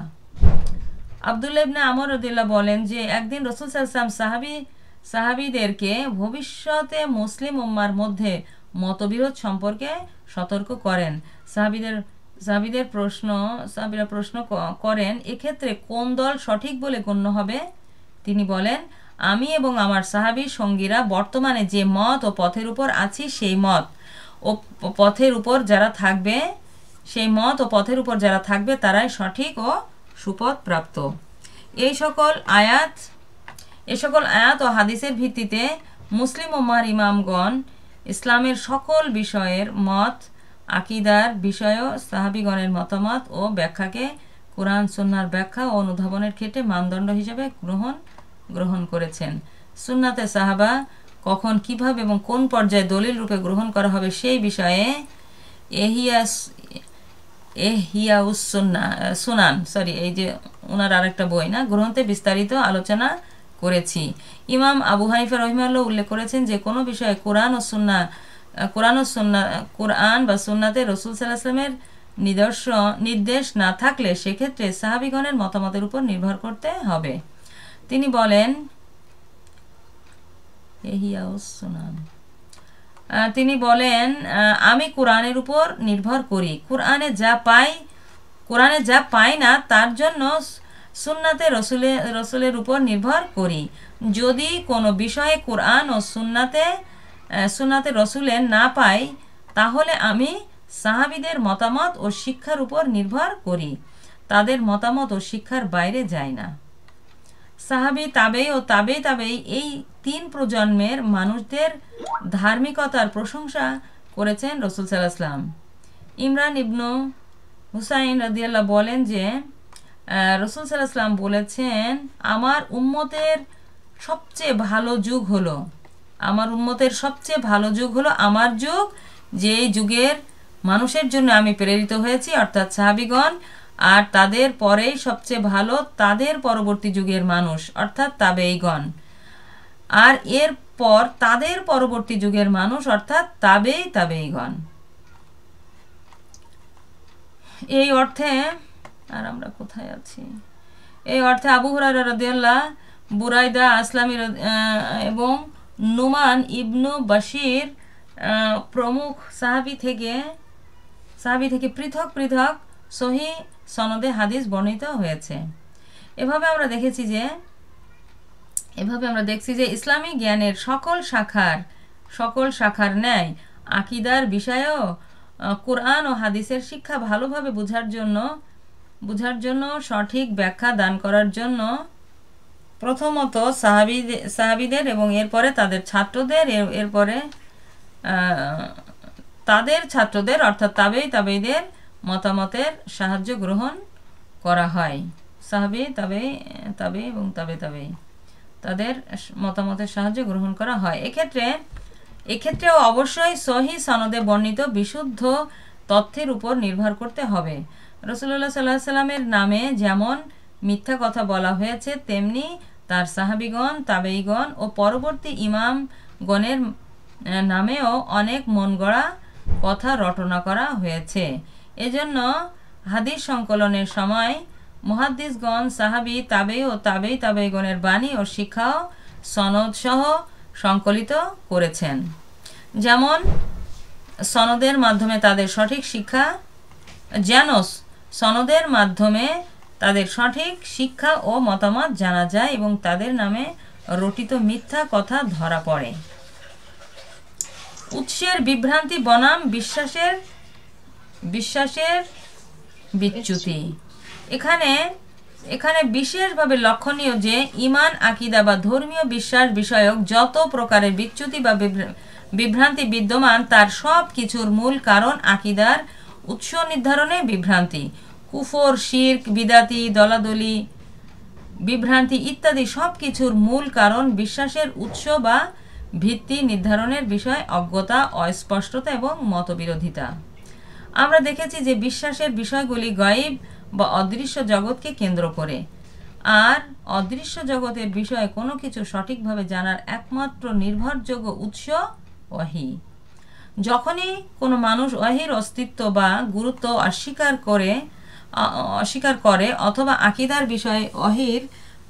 আবদুল্লাহ ইবনে আমর রদিল্লাহ বলেন যে, একদিন রসুল সাল্লাম সাহাবি, সাহাবিদেরকে ভবিষ্যতে মুসলিম উম্মার মধ্যে মতবিরোধ সম্পর্কে সতর্ক করেন। সাহাবিদের সাহাবিদের প্রশ্ন, সাবিরা প্রশ্ন করেন, এক্ষেত্রে কোন দল সঠিক বলে গণ্য হবে? তিনি বলেন, আমি এবং আমার সাহাবী সঙ্গীরা বর্তমানে যে মত ও পথের উপর আছি, সেই মত ও পথের উপর যারা থাকবে, সেই মত ও পথের উপর যারা থাকবে, তারাই সঠিক ও সুপথ প্রাপ্ত। এই সকল আয়াত, এ সকল আয়াত ও হাদিসের ভিত্তিতে মুসলিম উম্মার ইমামগণ ইসলামের সকল বিষয়ের মত আকিদার বিষয় সাহাবিগণের মতামত ও ব্যাখ্যাকে কোরআন, সুন্নার ব্যাখ্যা ও অনুধাবনের ক্ষেত্রে মানদণ্ড হিসেবে গ্রহণ গ্রহণ করেছেন। সুন্নাতে সাহাবা কখন, কীভাবে এবং কোন পর্যায়ে দলিল রূপে গ্রহণ করা হবে সেই বিষয়ে এহিয়াস, এহিয়াউস সুন্না, সুনান সরি এই যে ওনার আরেকটা বই না, গ্রন্থে বিস্তারিত আলোচনা করেছি। ইমাম আবু হানিফা রহিমাল্লাহ উল্লেখ করেছেন যে কোনো বিষয়ে কোরআন ও সুন্না কোরআন ও কোরআন বা সুন্নাতে রসুল সাল্লাহামের নিদর্শন নির্দেশ না থাকলে সেক্ষেত্রে সাহাবিগণের মতামতের উপর নির্ভর করতে হবে। তিনি বলেন তিনি বলেন আমি কোরআনের উপর নির্ভর করি। কোরআনে যা পাই, কোরআনে যা পাই না, তার জন্য সুন্নাতে রসুলের রসুলের উপর নির্ভর করি। যদি কোনো বিষয়ে কোরআন ও সুন্নাতে আহ, সুন্নাতে রসুলের না পাই তাহলে আমি সাহাবিদের মতামত ও শিক্ষার উপর নির্ভর করি। তাদের মতামত ও শিক্ষার বাইরে যায় না। সাহাবি তাবেই ও তাবেই তাবেই এই তিন প্রজন্মের মানুষদের ধার্মিকতার প্রশংসা করেছেন রসুল সাল্লাহাম ইমরান ইবনু হুসাইন রাদিয়াল্লাহ বলেন যে রসুল সাল্লাহাম বলেছেন আমার উম্মতের সবচেয়ে ভালো যুগ হলো আমার উম্মতের সবচেয়ে ভালো যুগ হলো আমার যুগ যে যুগের মানুষের জন্য আমি প্রেরিত হয়েছি, অর্থাৎ সাহাবিগণ, আর তাদের পরেই সবচেয়ে ভালো তাদের পরবর্তী যুগের মানুষ, অর্থাৎ তাবেইগণ আর এর পর তাদের পরবর্তী যুগের মানুষ, অর্থাৎ তাবেই তাবেইগণ এই অর্থে, আর আমরা কোথায় আছি? এই অর্থে আবু হুরায়রা রাদিয়াল্লাহ বুরাইদা আসলামী এবং নুমান ইবনু বাশির প্রমুখ সাহাবি থেকে সাহাবি থেকে পৃথক পৃথক সহি সনদে হাদিস বর্ণিত হয়েছে। এভাবে আমরা দেখেছি যে, এভাবে আমরা দেখছি যে ইসলামী জ্ঞানের সকল শাখার সকল শাখার ন্যায় আকিদার বিষয়েও কোরআন ও হাদিসের শিক্ষা ভালোভাবে বোঝার জন্য বোঝার জন্য, সঠিক ব্যাখ্যা দান করার জন্য প্রথমত সাহাবিদের সাহাবিদের এবং এরপরে তাদের ছাত্রদের এরপরে তাদের ছাত্রদের, অর্থাৎ তাবেই তাবেইদের মতামতের সাহায্য গ্রহণ করা হয়। সাহাবি তাবে তাবে এবং তাবে তাবে তাদের মতামতের সাহায্য গ্রহণ করা হয়। এক্ষেত্রে, এক্ষেত্রেও অবশ্যই সহি সনদে বর্ণিত বিশুদ্ধ তথ্যের উপর নির্ভর করতে হবে। রসুল্লাহ সাল্লাহ সাল্লামের নামে যেমন মিথ্যা কথা বলা হয়েছে, তেমনি তার সাহাবিগণ তাবেইগণ ও পরবর্তী ইমামগণের নামেও অনেক মন গড়া কথা রটনা করা হয়েছে। এজন্য হাদিস সংকলনের সময় মুহাদ্দিসগণ, সাহাবি তাবে ও তাবেই তাবেইগণের বাণী ও শিক্ষাও সনদ সহ সংকলিত করেছেন। যেমন, সনদের মাধ্যমে তাদের সঠিক শিক্ষা, যেন সনদের মাধ্যমে তাদের সঠিক শিক্ষা ও মতামত জানা যায় এবং তাদের নামে রটিত মিথ্যা কথা ধরা পড়ে। উৎসের বিভ্রান্তি, বনাম, বিশ্বাসের বিশ্বাসের বিচ্যুতি। এখানে এখানে বিশেষভাবে লক্ষণীয় যে, ইমান, আকিদা বা ধর্মীয় বিশ্বাস বিষয়ক যত প্রকারের বিচ্যুতি বা বিভ্রা- বিভ্রান্তি বিদ্যমান, তার সব কিছুর মূল কারণ আকিদার উৎস নির্ধারণে বিভ্রান্তি। কুফর, শির্ক, বিদাতি, দলাদলি, বিভ্রান্তি ইত্যাদি সব কিছুর মূল কারণ বিশ্বাসের উৎস বা ভিত্তি নির্ধারণের বিষয়ে, অজ্ঞতা, অস্পষ্টতা এবং মতবিরোধিতা। আমরা দেখেছি যে বিশ্বাসের বিষয়গুলি গায়েব বা অদৃশ্য জগৎকে কেন্দ্র করে। আর অদৃশ্য জগতের বিষয়ে কোনো কিছু সঠিকভাবে জানার একমাত্র নির্ভরযোগ্য উৎস ওয়াহি। যখনই কোনো মানুষ ওয়াহির অস্তিত্ব বা গুরুত্ব অস্বীকার করে অস্বীকার করে অথবা আকিদার বিষয়ে অহির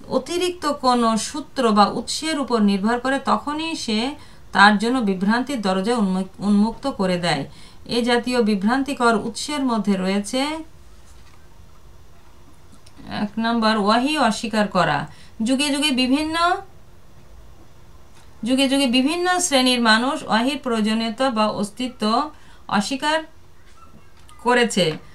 অতিরিক্ত কোনো সূত্র বা উৎসের উপর নির্ভর করে তখনই সে তার জন্য বিভ্রান্তির দরজা উন্মুক- উন্মুক্ত করে দেয়। এ জাতীয় বিভ্রান্তিকর উৎসের মধ্যে রয়েছে এক নম্বর, ওয়াহি অস্বীকার করা। যুগে যুগে বিভিন্ন, যুগে যুগে বিভিন্ন শ্রেণির মানুষ ওয়াহির প্রয়োজনীয়তা বা অস্তিত্ব অস্বীকার করেছে।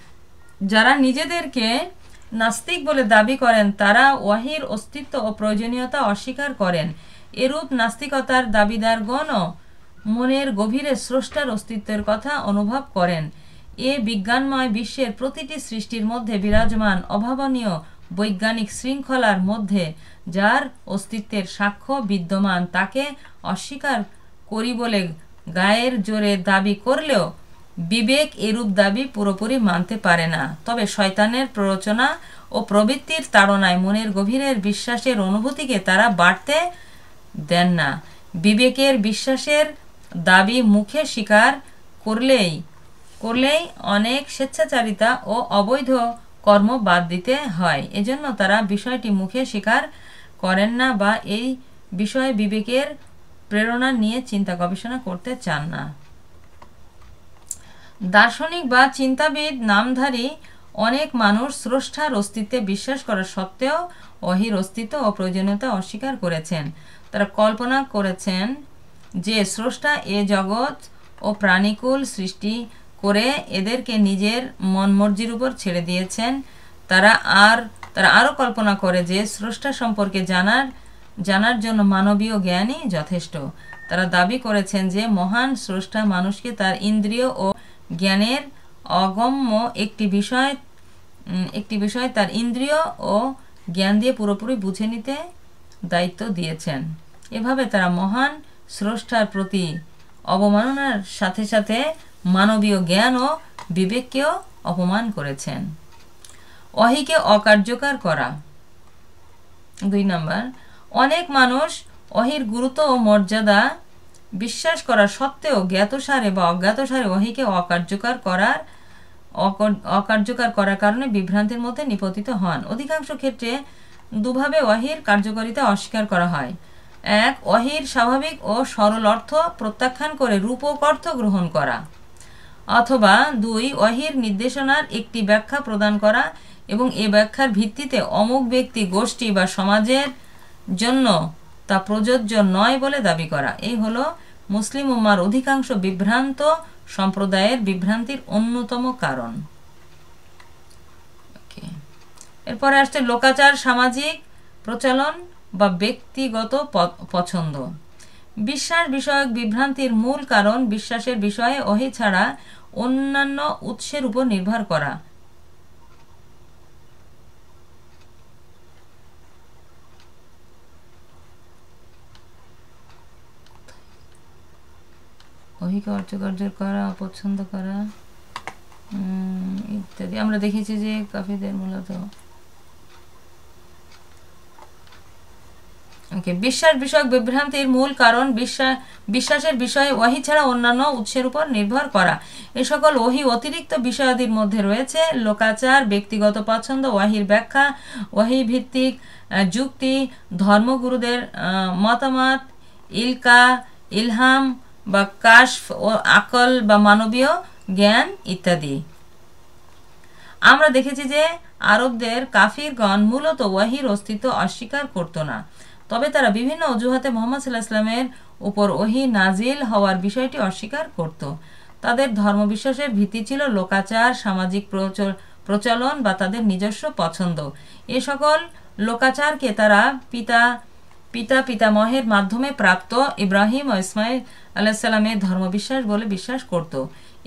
যারা নিজেদেরকে নাস্তিক বলে দাবি করেন, তারা ওয়াহির অস্তিত্ব ও প্রয়োজনীয়তা অস্বীকার করেন। এরূপ নাস্তিকতার দাবিদারগণও মনের গভীরে স্রষ্টার অস্তিত্বের কথা অনুভব করেন। এ বিজ্ঞানময় বিশ্বের প্রতিটি সৃষ্টির মধ্যে বিরাজমান অভাবনীয় বৈজ্ঞানিক শৃঙ্খলার মধ্যে, যার অস্তিত্বের সাক্ষ্য বিদ্যমান, তাকে অস্বীকার করি বলে গায়ের জোরে দাবি করলেও বিবেক এরূপ দাবি পুরোপুরি মানতে পারে না। তবে শয়তানের প্ররোচনা ও প্রবৃত্তির তাড়নায় মনের গভীরের বিশ্বাসের অনুভূতিকে তারা বাড়তে দেন না। বিবেকের বিশ্বাসের দাবি মুখে স্বীকার করলেই করলেই অনেক স্বেচ্ছাচারিতা ও অবৈধ কর্ম বাদ দিতে হয়। এজন্য তারা বিষয়টি মুখে স্বীকার করেন না বা এই বিষয়ে বিবেকের প্রেরণা নিয়ে চিন্তা গবেষণা করতে চান না। দার্শনিক বা চিন্তাবিদ নামধারী অনেক মানুষ স্রষ্টার অস্তিত্বে বিশ্বাস করা সত্ত্বেও অহির অস্তিত্ব ও প্রয়োজনীয়তা অস্বীকার করেছেন। তারা কল্পনা করেছেন যে স্রষ্টা এ জগৎ ও প্রাণীকুল সৃষ্টি করে এদেরকে নিজের মন মর্জির উপর ছেড়ে দিয়েছেন। তারা আর, তারা আরও কল্পনা করে যে স্রষ্টা সম্পর্কে জানার জানার জন্য মানবীয় জ্ঞানই যথেষ্ট। তারা দাবি করেছেন যে মহান স্রষ্টা মানুষকে তার ইন্দ্রিয় ও জ্ঞানের অগম্য একটি বিষয় একটি বিষয় তার ইন্দ্রিয় ও জ্ঞান দিয়ে পুরোপুরি বুঝে নিতে দায়িত্ব দিয়েছেন। এভাবে তারা মহান স্রষ্টার প্রতি অবমাননার সাথে সাথে মানবীয় জ্ঞান ও বিবেককেও অপমান করেছেন। অহিকে অকার্যকর করা। দুই নম্বর, অনেক মানুষ অহির গুরুত্ব ও মর্যাদা বিশ্বাস করা সত্ত্বেও জ্ঞাতসারে বা অজ্ঞাতসারে ওহিকে অকার্যকর করার, অকর- অকার্যকর করার কারণে বিভ্রান্তির মধ্যে নিপতিত হন। অধিকাংশ ক্ষেত্রে দুভাবে অহির কার্যকারিতা অস্বীকার করা হয়। এক অহির স্বাভাবিক ও সরল অর্থ প্রত্যাখ্যান করে রূপক অর্থ গ্রহণ করা। অথবা দুই অহির নির্দেশনার একটি ব্যাখ্যা প্রদান করা এবং এ ব্যাখ্যার ভিত্তিতে অমুক ব্যক্তি গোষ্ঠী বা সমাজের জন্য তা প্রযোজ্য নয় বলে দাবি করা। এই হলো মুসলিম উম্মার অধিকাংশ বিভ্রান্ত সম্প্রদায়ের বিভ্রান্তির অন্যতম কারণ। এরপরে আসছে লোকাচার, সামাজিক প্রচলন বা ব্যক্তিগত পছন্দ। বিশ্বাস বিষয়ক বিভ্রান্তির মূল কারণ, বিশ্বাসের বিষয়ে অহি ছাড়া অন্যান্য উৎসের উপর নির্ভর করা। অহিকে অর্চকার্য করা অপছন্দ করা ইত্যাদি। আমরা দেখেছি যে কাফিদের মূলত বিশ্বাস বিষয়ক বিভ্রান্তির মূল কারণ বিশ্বাস, বিশ্বাসের বিষয়ে ওয়াহি ছাড়া অন্যান্য উৎসের উপর নির্ভর করা। এ সকল ওহি অতিরিক্ত বিষয়াদির মধ্যে রয়েছে। লোকাচার, ব্যক্তিগত পছন্দ, ওয়াহির ব্যাখ্যা, ওয়াহি ভিত্তিক যুক্তি, ধর্মগুরুদের মতামত, ইলকা, ইলহাম বা কাশফ ও আকল বা মানবীয় জ্ঞান ইত্যাদি। আমরা দেখেছি যে আরবদের কাফিরগণ মূলত ওয়াহির অস্তিত্ব অস্বীকার করত না। তবে তারা বিভিন্ন অজুহাতে মোহাম্মদ সাল্লাহ উপর ওহি নাজিল হওয়ার বিষয়টি অস্বীকার করত। তাদের ধর্মবিশ্বাসের ভিত্তি ছিল লোকাচার, সামাজিক প্রচল- প্রচলন বা তাদের নিজস্ব পছন্দ। এ সকল লোকাচারকে তারা পিতা পিতা পিতামহের মাধ্যমে প্রাপ্ত ইব্রাহিম ও ইসমাইল আলাহিসাল্লামের ধর্মবিশ্বাস বলে বিশ্বাস করত।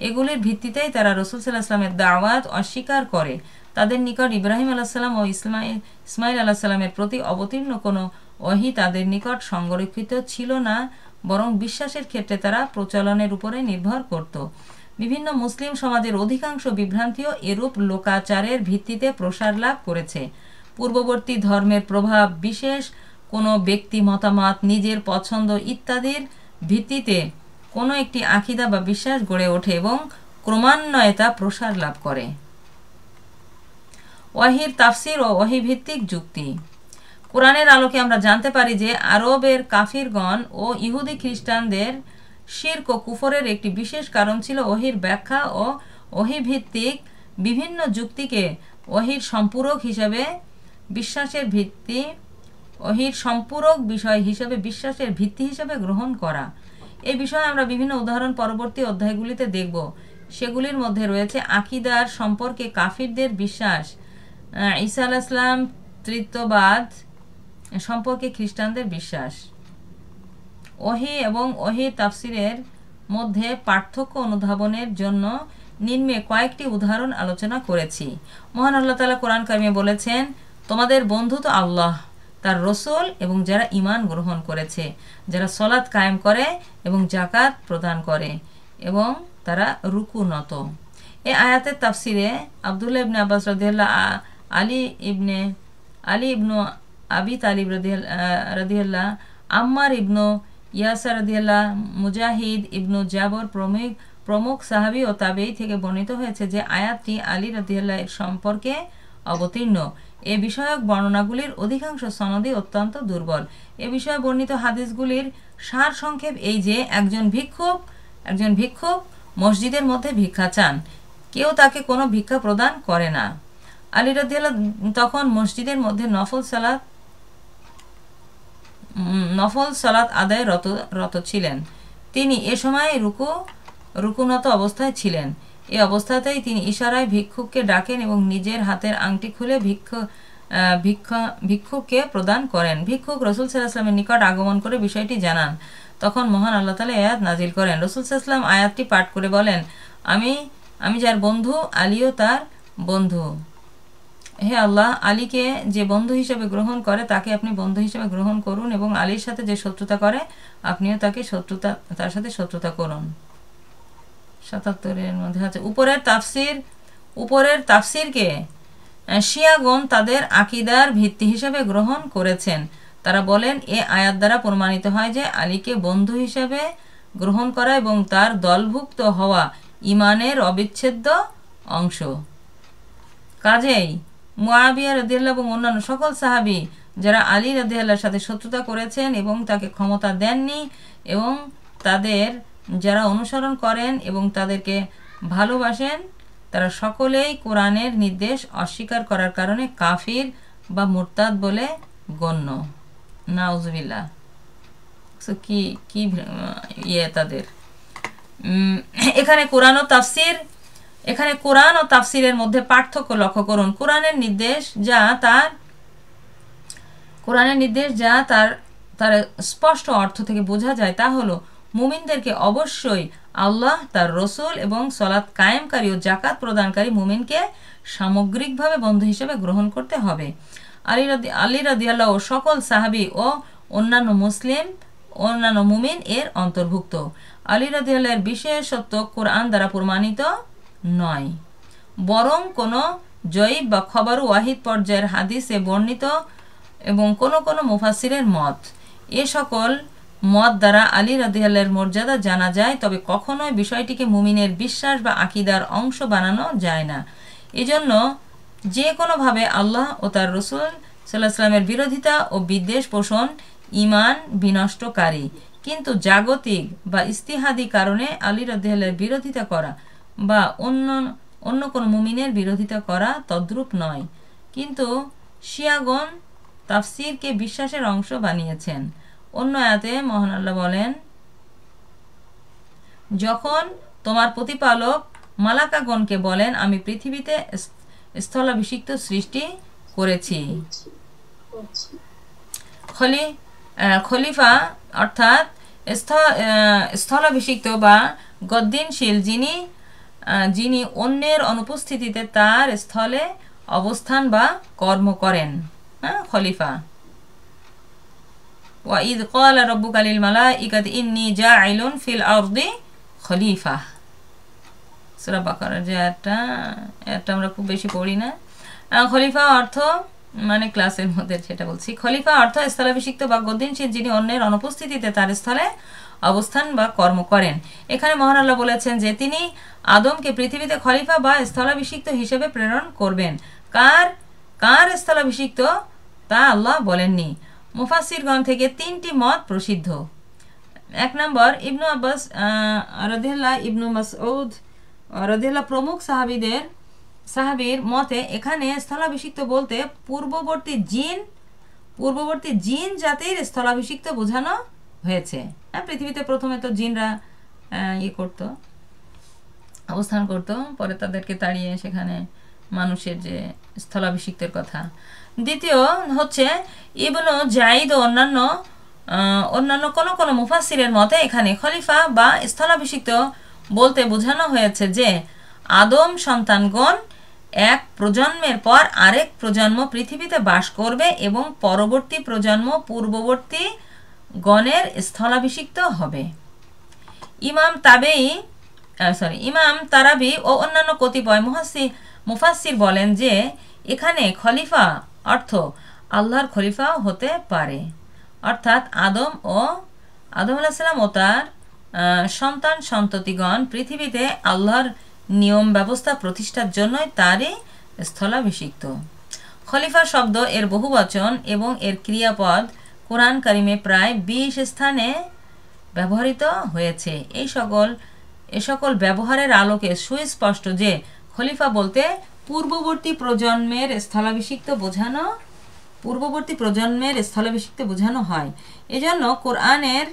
এগুলির ভিত্তিতেই তারা রসুল সাল্লাহ দাওয়াত অস্বীকার করে। তাদের নিকট ইব্রাহিম আলাহিসাল্লাম ও ইসমাইল ইসমাইল আলাহিসাল্লামের প্রতি অবতীর্ণ কোনো ওহি তাদের নিকট সংরক্ষিত ছিল না, বরং বিশ্বাসের ক্ষেত্রে তারা প্রচলনের উপরে নির্ভর করত। বিভিন্ন মুসলিম সমাজের অধিকাংশ বিভ্রান্তিও এরূপ লোকাচারের ভিত্তিতে প্রসার লাভ করেছে। পূর্ববর্তী ধর্মের প্রভাব বিশেষ কোনো ব্যক্তি মতামত, নিজের পছন্দ ইত্যাদির ভিত্তিতে কোনো একটি আকিদা বা বিশ্বাস গড়ে ওঠে এবং ক্রমান্বয়ে তা প্রসার লাভ করে। ওয়াহির তাফসির ও ওয়াহি ভিত্তিক যুক্তি। কোরআনের আলোকে আমরা জানতে পারি যে আরবের কাফিরগণ ও ইহুদি খ্রিস্টানদের শির্ক ও কুফরের একটি বিশেষ কারণ ছিল ওহির ব্যাখ্যা ও ওহি ভিত্তিক বিভিন্ন যুক্তিকে ওহির সম্পূরক হিসাবে বিশ্বাসের ভিত্তি ওহির সম্পূরক বিষয় হিসেবে বিশ্বাসের ভিত্তি হিসেবে গ্রহণ করা। এই বিষয়ে আমরা বিভিন্ন উদাহরণ পরবর্তী অধ্যায়গুলিতে দেখব। সেগুলির মধ্যে রয়েছে আকিদার সম্পর্কে কাফিরদের বিশ্বাস। ঈসা আলাহ ইসলাম তৃত্ববাদ সম্পর্কে খ্রিস্টানদের বিশ্বাস। ওহি এবং ওহি তাফসিরের মধ্যে পার্থক্য অনুধাবনের জন্য নিম্নে কয়েকটি উদাহরণ আলোচনা করেছি। মহান আল্লাহ তালা কোরআন কারিমে বলেছেন, তোমাদের বন্ধু তো আল্লাহ। তার রসুল এবং যারা ইমান গ্রহণ করেছে, যারা সলাৎ কায়েম করে এবং জাকাত প্রদান করে এবং তারা রুকু নত এই আয়াতের তাফসিরে আবদুল্লাহ ইবনে আব্বাস রদিয়াল্লাহ আলী ইবনে, আলী ইবনু আবি তালিব রদিয়াল্লাহ, আম্মার ইবনু ইয়াসা রদিয়াল্লাহ, মুজাহিদ ইবনু জাবর প্রমুখ প্রমুখ সাহাবি ও তাবেই থেকে বর্ণিত হয়েছে যে আয়াতটি আলী রদিয়াল্লাহ সম্পর্কে অবতীর্ণ। এ বিষয়ক বর্ণনাগুলির অধিকাংশ সনদই অত্যন্ত দুর্বল। এ বিষয়ে বর্ণিত হাদিসগুলির সার সংক্ষেপ এই যে, একজন ভিক্ষুক একজন ভিক্ষুক মসজিদের মধ্যে ভিক্ষা চান। কেউ তাকে কোনো ভিক্ষা প্রদান করে না। আলী রাদিয়াল্লাহ তখন মসজিদের মধ্যে নফল সালাত নফল সালাত আদায় রত রত ছিলেন। তিনি এ সময় রুকু, রুকুনত অবস্থায় ছিলেন। এই অবস্থাতেই তিনি ইশারায় ভিক্ষুককে ডাকেন এবং নিজের হাতের আংটি খুলে ভিক্ষ ভিক্ষুককে প্রদান করেন। ভিক্ষুক রসুল সাল্লাহামের নিকট আগমন করে বিষয়টি জানান। তখন মহান আল্লাহ তালা আয়াত নাজিল করেন। রসুল সাল্লাম আয়াতটি পাঠ করে বলেন, আমি আমি যার বন্ধু, আলীও তার বন্ধু। হে আল্লাহ, আলীকে যে বন্ধু হিসেবে গ্রহণ করে, তাকে আপনি বন্ধু হিসেবে গ্রহণ করুন এবং আলীর সাথে যে শত্রুতা করে, আপনিও তাকে শত্রুতা, তার সাথে শত্রুতা করুন। সাতাত্তরের মধ্যে আছে। উপরের তাফসির, উপরের তাফসিরকে শিয়াগণ তাদের আকিদার ভিত্তি হিসেবে গ্রহণ করেছেন। তারা বলেন, এ আয়াত দ্বারা প্রমাণিত হয় যে আলীকে বন্ধু হিসেবে গ্রহণ করা এবং তার দলভুক্ত হওয়া ইমানের অবিচ্ছেদ্য অংশ। কাজেই মুয়াবিয়া রদিয়াল্লাহ এবং অন্যান্য সকল সাহাবি যারা আলী রদিয়াল্লাহর সাথে শত্রুতা করেছেন এবং তাকে ক্ষমতা দেননি এবং তাদের যারা অনুসরণ করেন এবং তাদেরকে ভালোবাসেন, তারা সকলেই কোরআনের নির্দেশ অস্বীকার করার কারণে কাফির বা মুরতাদ বলে গণ্য। নাউজবিল্লা সো কি কি ইয়ে তাদের? এখানে কোরআন ও তাফসির, এখানে কোরআন ও তাফসিরের মধ্যে পার্থক্য লক্ষ্য করুন। কোরআনের নির্দেশ যা তার, কোরআনের নির্দেশ যা তার তার স্পষ্ট অর্থ থেকে বোঝা যায় তা হলো মুমিনদেরকে অবশ্যই আল্লাহ, তার রসুল এবং সলাৎ কায়েমকারী ও জাকাত প্রদানকারী মুমিনকে সামগ্রিকভাবে বন্ধু হিসেবে গ্রহণ করতে হবে। আলী রাদি, আলী ও সকল সাহাবি ও অন্যান্য মুসলিম, অন্যান্য মুমিন এর অন্তর্ভুক্ত। আলী রাদিয়াল্লাহের বিশেষত্ব কোরআন দ্বারা প্রমাণিত নয়। বরং কোনো জয়ীব বা খবর ওয়াহিদ পর্যায়ের হাদিসে বর্ণিত এবং কোন কোনো মুফাসিরের মত। এ সকল মত দ্বারা আলী রাদিয়াল্লাহের মর্যাদা জানা যায়, তবে কখনোই বিষয়টিকে মুমিনের বিশ্বাস বা আকিদার অংশ বানানো যায় না। এজন্য যে কোনোভাবে আল্লাহ ও তার রসুল সাল্লাহ সাল্লামের বিরোধিতা ও বিদ্বেষ পোষণ ইমান বিনষ্টকারী। কিন্তু জাগতিক বা ইস্তিহাদি কারণে আলী রাদিয়াল্লাহের বিরোধিতা করা বা অন্য অন্য কোনো মুমিনের বিরোধিতা করা তদ্রূপ নয়। কিন্তু শিয়াগণ তাফসিরকে বিশ্বাসের অংশ বানিয়েছেন। অন্য আয়াতে মহান আল্লাহ বলেন, যখন তোমার প্রতিপালক মালাকাগণকে বলেন, আমি পৃথিবীতে স্থলাভিষিক্ত সৃষ্টি করেছি। খলি খলিফা অর্থাৎ স্থলাভিষিক্ত বা গদ্দিনশীল যিনি যিনি অন্যের অনুপস্থিতিতে তার স্থলে অবস্থান বা কর্ম করেন হ্যাঁ খলিফা। ওয়াঈদ কল রব্বু কালিল মালা ইকাদ ইন্নি জা আইলুন ফিল আর্দি খলিফা সুরা বাকারের যে একটা আমরা খুব বেশি পড়ি না। খলিফা অর্থ মানে ক্লাসের মধ্যে সেটা বলছি, খলিফা অর্থ স্থলাভিষিক্ত বা গদ্দিনশীল যিনি অন্যের অনুপস্থিতিতে তার স্থলে অবস্থান বা কর্ম করেন। এখানে মহানাল্লাহ বলেছেন যে তিনি আদমকে পৃথিবীতে খলিফা বা স্থলাভিষিক্ত হিসেবে প্রেরণ করবেন। কার কার স্থলাভিষিক্ত তা আল্লাহ বলেননি। মুফাসিরগণ থেকে তিনটি মত প্রসিদ্ধ। এক নম্বর, ইবনু আব্বাস রদিল্লা ইবনু মাসউদ রদিল্লা প্রমুখ সাহাবিদের, সাহাবির মতে এখানে স্থলাভিষিক্ত বলতে পূর্ববর্তী জিন পূর্ববর্তী জিন জাতির স্থলাভিষিক্ত বোঝানো হয়েছে। হ্যাঁ পৃথিবীতে প্রথমে তো জিনরা ইয়ে করতো, অবস্থান করত, পরে তাদেরকে তাড়িয়ে সেখানে মানুষের যে স্থলাভিষিক্তের কথা। দ্বিতীয় হচ্ছে ইবনু জাইদ ও অন্যান্য অন্যান্য কোনো কোনো মুফাসিরের মতে এখানে খলিফা বা স্থলাভিষিক্ত বলতে বোঝানো হয়েছে যে আদম সন্তানগণ এক প্রজন্মের পর আরেক প্রজন্ম পৃথিবীতে বাস করবে এবং পরবর্তী প্রজন্ম পূর্ববর্তী গণের স্থলাভিষিক্ত হবে। ইমাম তাবেই সরি ইমাম তারাবি ও অন্যান্য কতিপয় মুহাসি মুফাসির বলেন যে এখানে খলিফা অর্থ আল্লাহর খলিফা হতে পারে। অর্থাৎ আদম ও আদম আলাহিসাল্লাম ও তার সন্তান সন্ততিগণ পৃথিবীতে আল্লাহর নিয়ম ব্যবস্থা প্রতিষ্ঠার জন্যই তারই স্থলাভিষিক্ত। খলিফা শব্দ এর বহুবচন এবং এর ক্রিয়াপদ কোরআন কারিমে প্রায় বিশ স্থানে ব্যবহৃত হয়েছে। এই সকল, এ সকল ব্যবহারের আলোকে সুস্পষ্ট যে খলিফা বলতে পূর্ববর্তী প্রজন্মের স্থলাভিষিক্ত বোঝানো, পূর্ববর্তী প্রজন্মের স্থলাভিষিক্ত বোঝানো হয়। এজন্য কোরআনের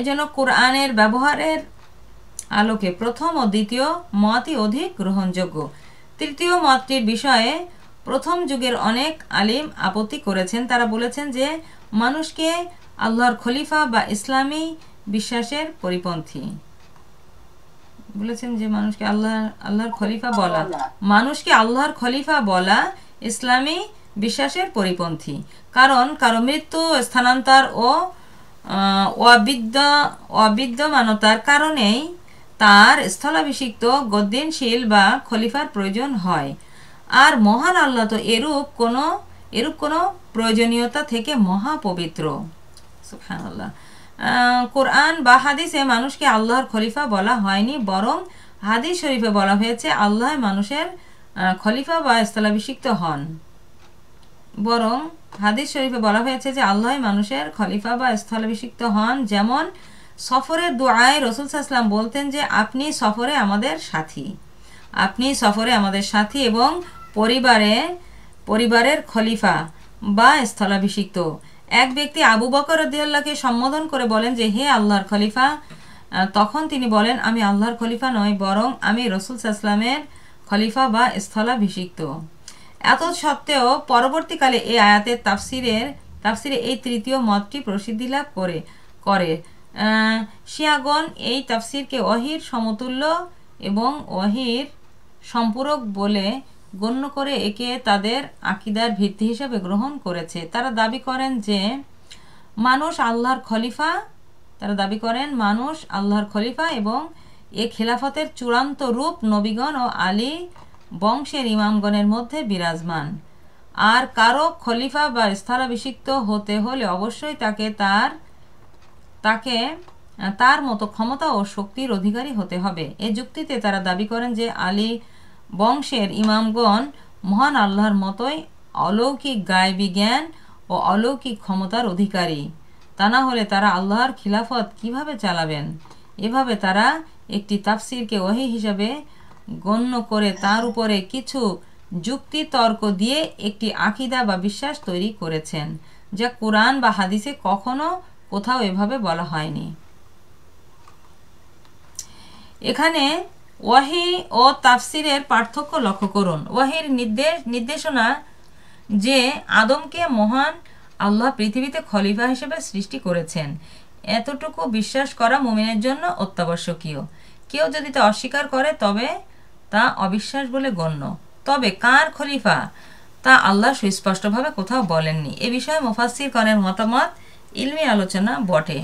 এজন্য কোরআনের ব্যবহারের আলোকে প্রথম ও দ্বিতীয় মতই অধিক গ্রহণযোগ্য। তৃতীয় মতটির বিষয়ে প্রথম যুগের অনেক আলিম আপত্তি করেছেন। তারা বলেছেন যে মানুষকে আল্লাহর খলিফা বা ইসলামী বিশ্বাসের পরিপন্থী। বলেছেন যে মানুষকে আল্লাহ আল্লাহর খলিফা বলা। মানুষকে আল্লাহর খলিফা বলা ইসলামী বিশ্বাসের পরিপন্থী। কারণ কারও মৃত্যু স্থানান্তর ও অবিদ্য অবিদ্যমানতার কারণেই তার স্থলাভিষিক্ত গদ্দিনশীল বা খলিফার প্রয়োজন হয়। আর মহান আল্লাহ তো এরূপ কোনো এরূপ কোনো প্রয়োজনীয়তা থেকে মহাপবিত্র। সুবহানাল্লাহ। আহ, কোরআন বা হাদিসে মানুষকে আল্লাহর খলিফা বলা হয়নি, বরং হাদিস শরীফে বলা হয়েছে আল্লাহ মানুষের খলিফা বা স্থলাভিষিক্ত হন। বরং হাদিস শরীফে বলা হয়েছে যে আল্লাহ মানুষের খলিফা বা স্থলাভিষিক্ত হন, যেমন সফরের দোয়ায় রসুল সাল্লাম বলতেন যে, আপনি সফরে আমাদের সাথী। আপনি সফরে আমাদের সাথী এবং পরিবারে, পরিবারের খলিফা বা স্থলাভিষিক্ত। এক ব্যক্তি আবু বকর রদিয়াল্লাহকে সম্বোধন করে বলেন যে, হে আল্লাহর খলিফা তখন তিনি বলেন, আমি আল্লাহর খলিফা নই, বরং আমি রসুল সাল্লামের খলিফা বা স্থলাভিষিক্ত। এত সত্ত্বেও পরবর্তীকালে এই আয়াতের তাফসিরের তাফসিরে এই তৃতীয় মতটি প্রসিদ্ধি লাভ করে করে। শিয়াগণ এই তাফসিরকে অহির সমতুল্য এবং অহির সম্পূরক বলে গণ্য করে একে তাদের আকিদার ভিত্তি হিসেবে গ্রহণ করেছে। তারা দাবি করেন যে, মানুষ আল্লাহর খলিফা, তারা দাবি করেন মানুষ আল্লাহর খলিফা এবং এ খেলাফতের চূড়ান্ত রূপ নবীগণ ও আলী বংশের ইমামগণের মধ্যে বিরাজমান। আর কারও খলিফা বা স্থলাভিষিক্ত হতে হলে অবশ্যই তাকে তার তাকে, তার মতো ক্ষমতা ও শক্তির অধিকারী হতে হবে। এ যুক্তিতে তারা দাবি করেন যে, আলী বংশের ইমামগণ মহান আল্লাহর মতোই অলৌকিক গায়বী জ্ঞান ও অলৌকিক ক্ষমতার অধিকারী। তা না হলে তারা আল্লাহর খিলাফত কীভাবে চালাবেন? এভাবে তারা একটি তাফসিরকে ওহি হিসাবে গণ্য করে তার উপরে কিছু যুক্তি তর্ক দিয়ে একটি আকিদা বা বিশ্বাস তৈরি করেছেন, যা কোরআন বা হাদিসে কখনো কোথাও এভাবে বলা হয়নি। এখানে ওয়াহি ও তাফসিরের পার্থক্য লক্ষ্য করুন। ওয়াহির নির্দেশ নির্দেশনা যে আদমকে মহান আল্লাহ পৃথিবীতে খলিফা হিসেবে সৃষ্টি করেছেন, এতটুকু বিশ্বাস করা মুমিনের জন্য অত্যাবশ্যকীয়। কেউ যদি তা অস্বীকার করে, তবে তা অবিশ্বাস বলে গণ্য। তবে কার খলিফা? তা আল্লাহ সুস্পষ্টভাবে কোথাও বলেননি। এ বিষয়ে মুফাসির কনের মতামত, ইলমি আলোচনা বটে।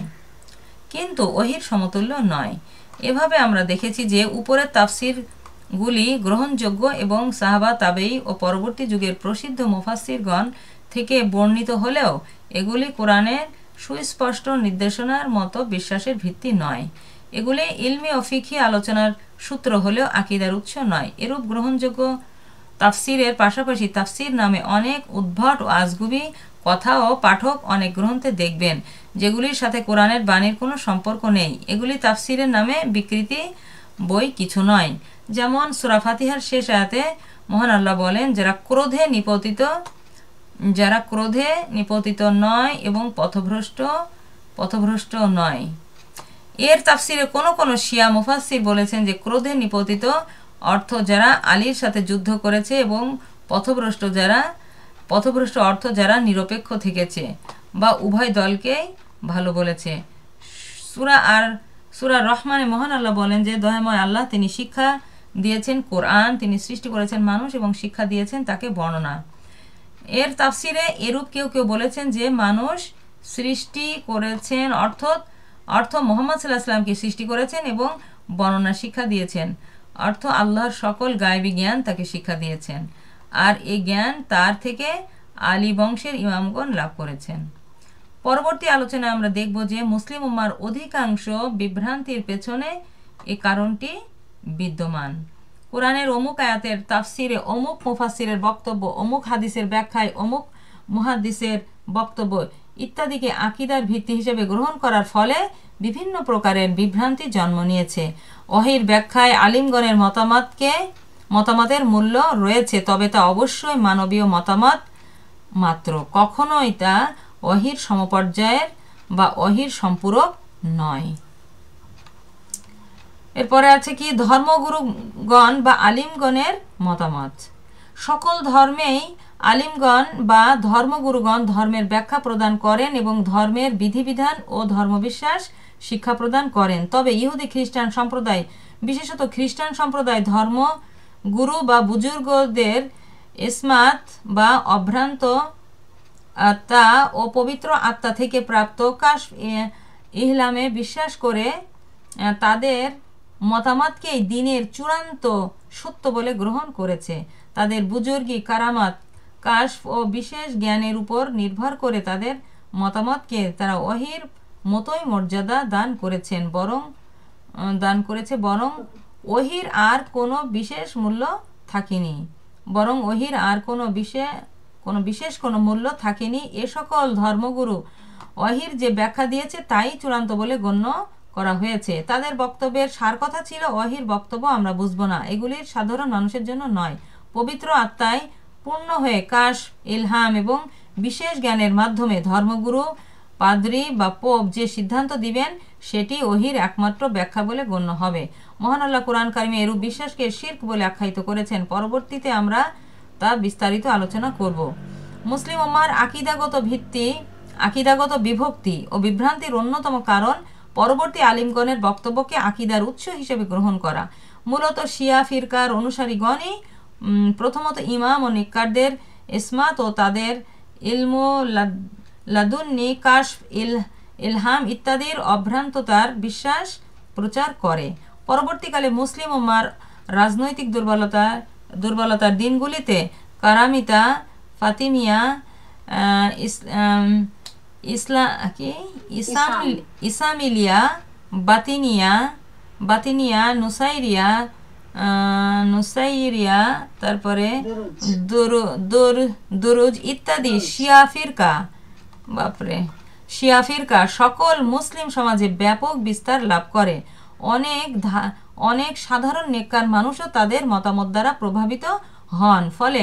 কিন্তু ওহির সমতুল্য নয়। এভাবে আমরা দেখেছি যে উপরের তাফসিরগুলি গ্রহণযোগ্য এবং সাহাবা তাবেই ও পরবর্তী যুগের প্রসিদ্ধ মুফাসিরগণ থেকে বর্ণিত হলেও এগুলি কোরআনের সুস্পষ্ট নির্দেশনার মতো বিশ্বাসের ভিত্তি নয়। এগুলি ইলমি ও আলোচনার সূত্র হলেও আকিদার উৎস নয়। এরূপ গ্রহণযোগ্য তাফসিরের পাশাপাশি তাফসির নামে অনেক উদ্ভট ও আজগুবি কথা ও পাঠক অনেক গ্রন্থে দেখবেন। যেগুলির সাথে কোরআনের বাণীর কোনো সম্পর্ক নেই। এগুলি তাফসিরের নামে বিকৃতি বই কিছু নয়। যেমন সুরা ফাতিহার শেষ আয়াতে মহান আল্লাহ বলেন, যারা ক্রোধে নিপতিত, যারা ক্রোধে নিপতিত নয় এবং পথভ্রষ্ট পথভ্রষ্ট নয়। এর তাফসিরে কোনো কোনো শিয়া মুফাসসির বলেছেন যে, ক্রোধে নিপতিত অর্থ যারা আলীর সাথে যুদ্ধ করেছে এবং পথভ্রষ্ট যারা, পথভ্রষ্ট অর্থ যারা নিরপেক্ষ থেকেছে বা উভয় দলকেই ভালো বলেছে। সুরা আর, সুরা রহমানে মহান আল্লাহ বলেন যে, দয়াময় আল্লাহ তিনি শিক্ষা দিয়েছেন কোরআন, তিনি সৃষ্টি করেছেন মানুষ এবং শিক্ষা দিয়েছেন তাকে বর্ণনা। এর তাফসিরে এরূপ কেউ কেউ বলেছেন যে, মানুষ সৃষ্টি করেছেন অর্থাৎ অর্থ মোহাম্মদ সাল্লাহ সাল্লামকে সৃষ্টি করেছেন এবং বর্ণনা শিক্ষা দিয়েছেন। অর্থ আল্লাহর সকল গায়বী জ্ঞান তাকে শিক্ষা দিয়েছেন। আর এই জ্ঞান তার থেকে আলী বংশের ইমামগণ লাভ করেছেন। পরবর্তী আলোচনায় আমরা দেখব যে মুসলিম উম্মার অধিকাংশ বিভ্রান্তির পেছনে এ কারণটি বিদ্যমান। কোরআনের অমুক আয়াতের তাফসিরে অমুক মুফাসিরের বক্তব্য, অমুক হাদিসের ব্যাখ্যায়, অমুক মুহাদ্দিসের বক্তব্য ইত্যাদিকে আকিদার ভিত্তি হিসেবে গ্রহণ করার ফলে বিভিন্ন প্রকারের বিভ্রান্তি জন্ম নিয়েছে। অহির ব্যাখ্যায় আলিমগণের মতামতকে, মতামতের মূল্য রয়েছে, তবে তা অবশ্যই মানবীয় মতামত মাত্র। কখনোই তা অহির সমপর্যায়ের বা অহির সম্পূরক নয়। এরপরে আছে কি, ধর্মগুরুগণ বা আলিমগণের মতামত। সকল ধর্মেই আলিমগণ বা ধর্মগুরুগণ ধর্মের ব্যাখ্যা প্রদান করেন এবং ধর্মের বিধিবিধান ও ধর্মবিশ্বাস শিক্ষা প্রদান করেন। তবে ইহুদি খ্রিস্টান সম্প্রদায়, বিশেষত খ্রিস্টান সম্প্রদায় ধর্ম গুরু বা বুজুর্গদের ইসমাত বা অভ্রান্ত আত্মা ও পবিত্র আত্মা থেকে প্রাপ্ত কাশ ইহলামে বিশ্বাস করে তাদের মতামতকেই দিনের চূড়ান্ত সত্য বলে গ্রহণ করেছে। তাদের বুজুর্গি কারামাত কাশ ও বিশেষ জ্ঞানের উপর নির্ভর করে তাদের মতামতকে তারা অহির মতোই মর্যাদা দান করেছেন, বরং দান করেছে, বরং ওহির আর কোনো বিশেষ মূল্য থাকেনি। বরং ওহির আর কোনো বিশেষ কোনো বিশেষ কোনো মূল্য থাকেনি। এ সকল ধর্মগুরু অহির যে ব্যাখ্যা দিয়েছে তাই চূড়ান্ত বলে গণ্য করা হয়েছে। তাদের বক্তব্যের সার কথা ছিল, অহির বক্তব্য আমরা বুঝব না। এগুলির সাধারণ মানুষের জন্য নয়। পবিত্র আত্মায় পূর্ণ হয়ে কাশ, ইলহাম এবং বিশেষ জ্ঞানের মাধ্যমে ধর্মগুরু, পাদ্রি বা পোপ যে সিদ্ধান্ত দিবেন, সেটি ওহির একমাত্র ব্যাখ্যা বলে গণ্য হবে। মহান আল্লাহ কোরআন কারিমে এরূপ বিশ্বাসকে শির্ক বলে আখ্যায়িত করেছেন। পরবর্তীতে আমরা তা বিস্তারিত আলোচনা করব। মুসলিম ওমার আকিদাগত ভিত্তি, আকিদাগত বিভক্তি ও বিভ্রান্তির অন্যতম কারণ পরবর্তী আলিমগণের বক্তব্যকে আকিদার উৎস হিসেবে গ্রহণ করা। মূলত শিয়া ফিরকার অনুসারীগণই প্রথমত ইমাম ও নিকারদের ইসমাত ও তাদের ইলমু লাদ- লাদুন্নি কাশ ইল, ইলহাম ইত্যাদির অভ্রান্ততার বিশ্বাস প্রচার করে। পরবর্তীকালে মুসলিম উম্মার রাজনৈতিক দুর্বলতা দুর্বলতার দিনগুলিতে কারামিতা ফাতিমিয়া ইসলা কি? ইসাম ইসামিলিয়া বাতিনিয়া বাতিনিয়া নুসাইরিয়া নুসাইরিয়া তারপরে দুরু- দুরুজ ইত্যাদি শিয়া ফিরকা বাপরে শিয়া ফিরকা সকল মুসলিম সমাজে ব্যাপক বিস্তার লাভ করে। অনেক অনেক সাধারণ নেককার মানুষও তাদের মতামত দ্বারা প্রভাবিত হন। ফলে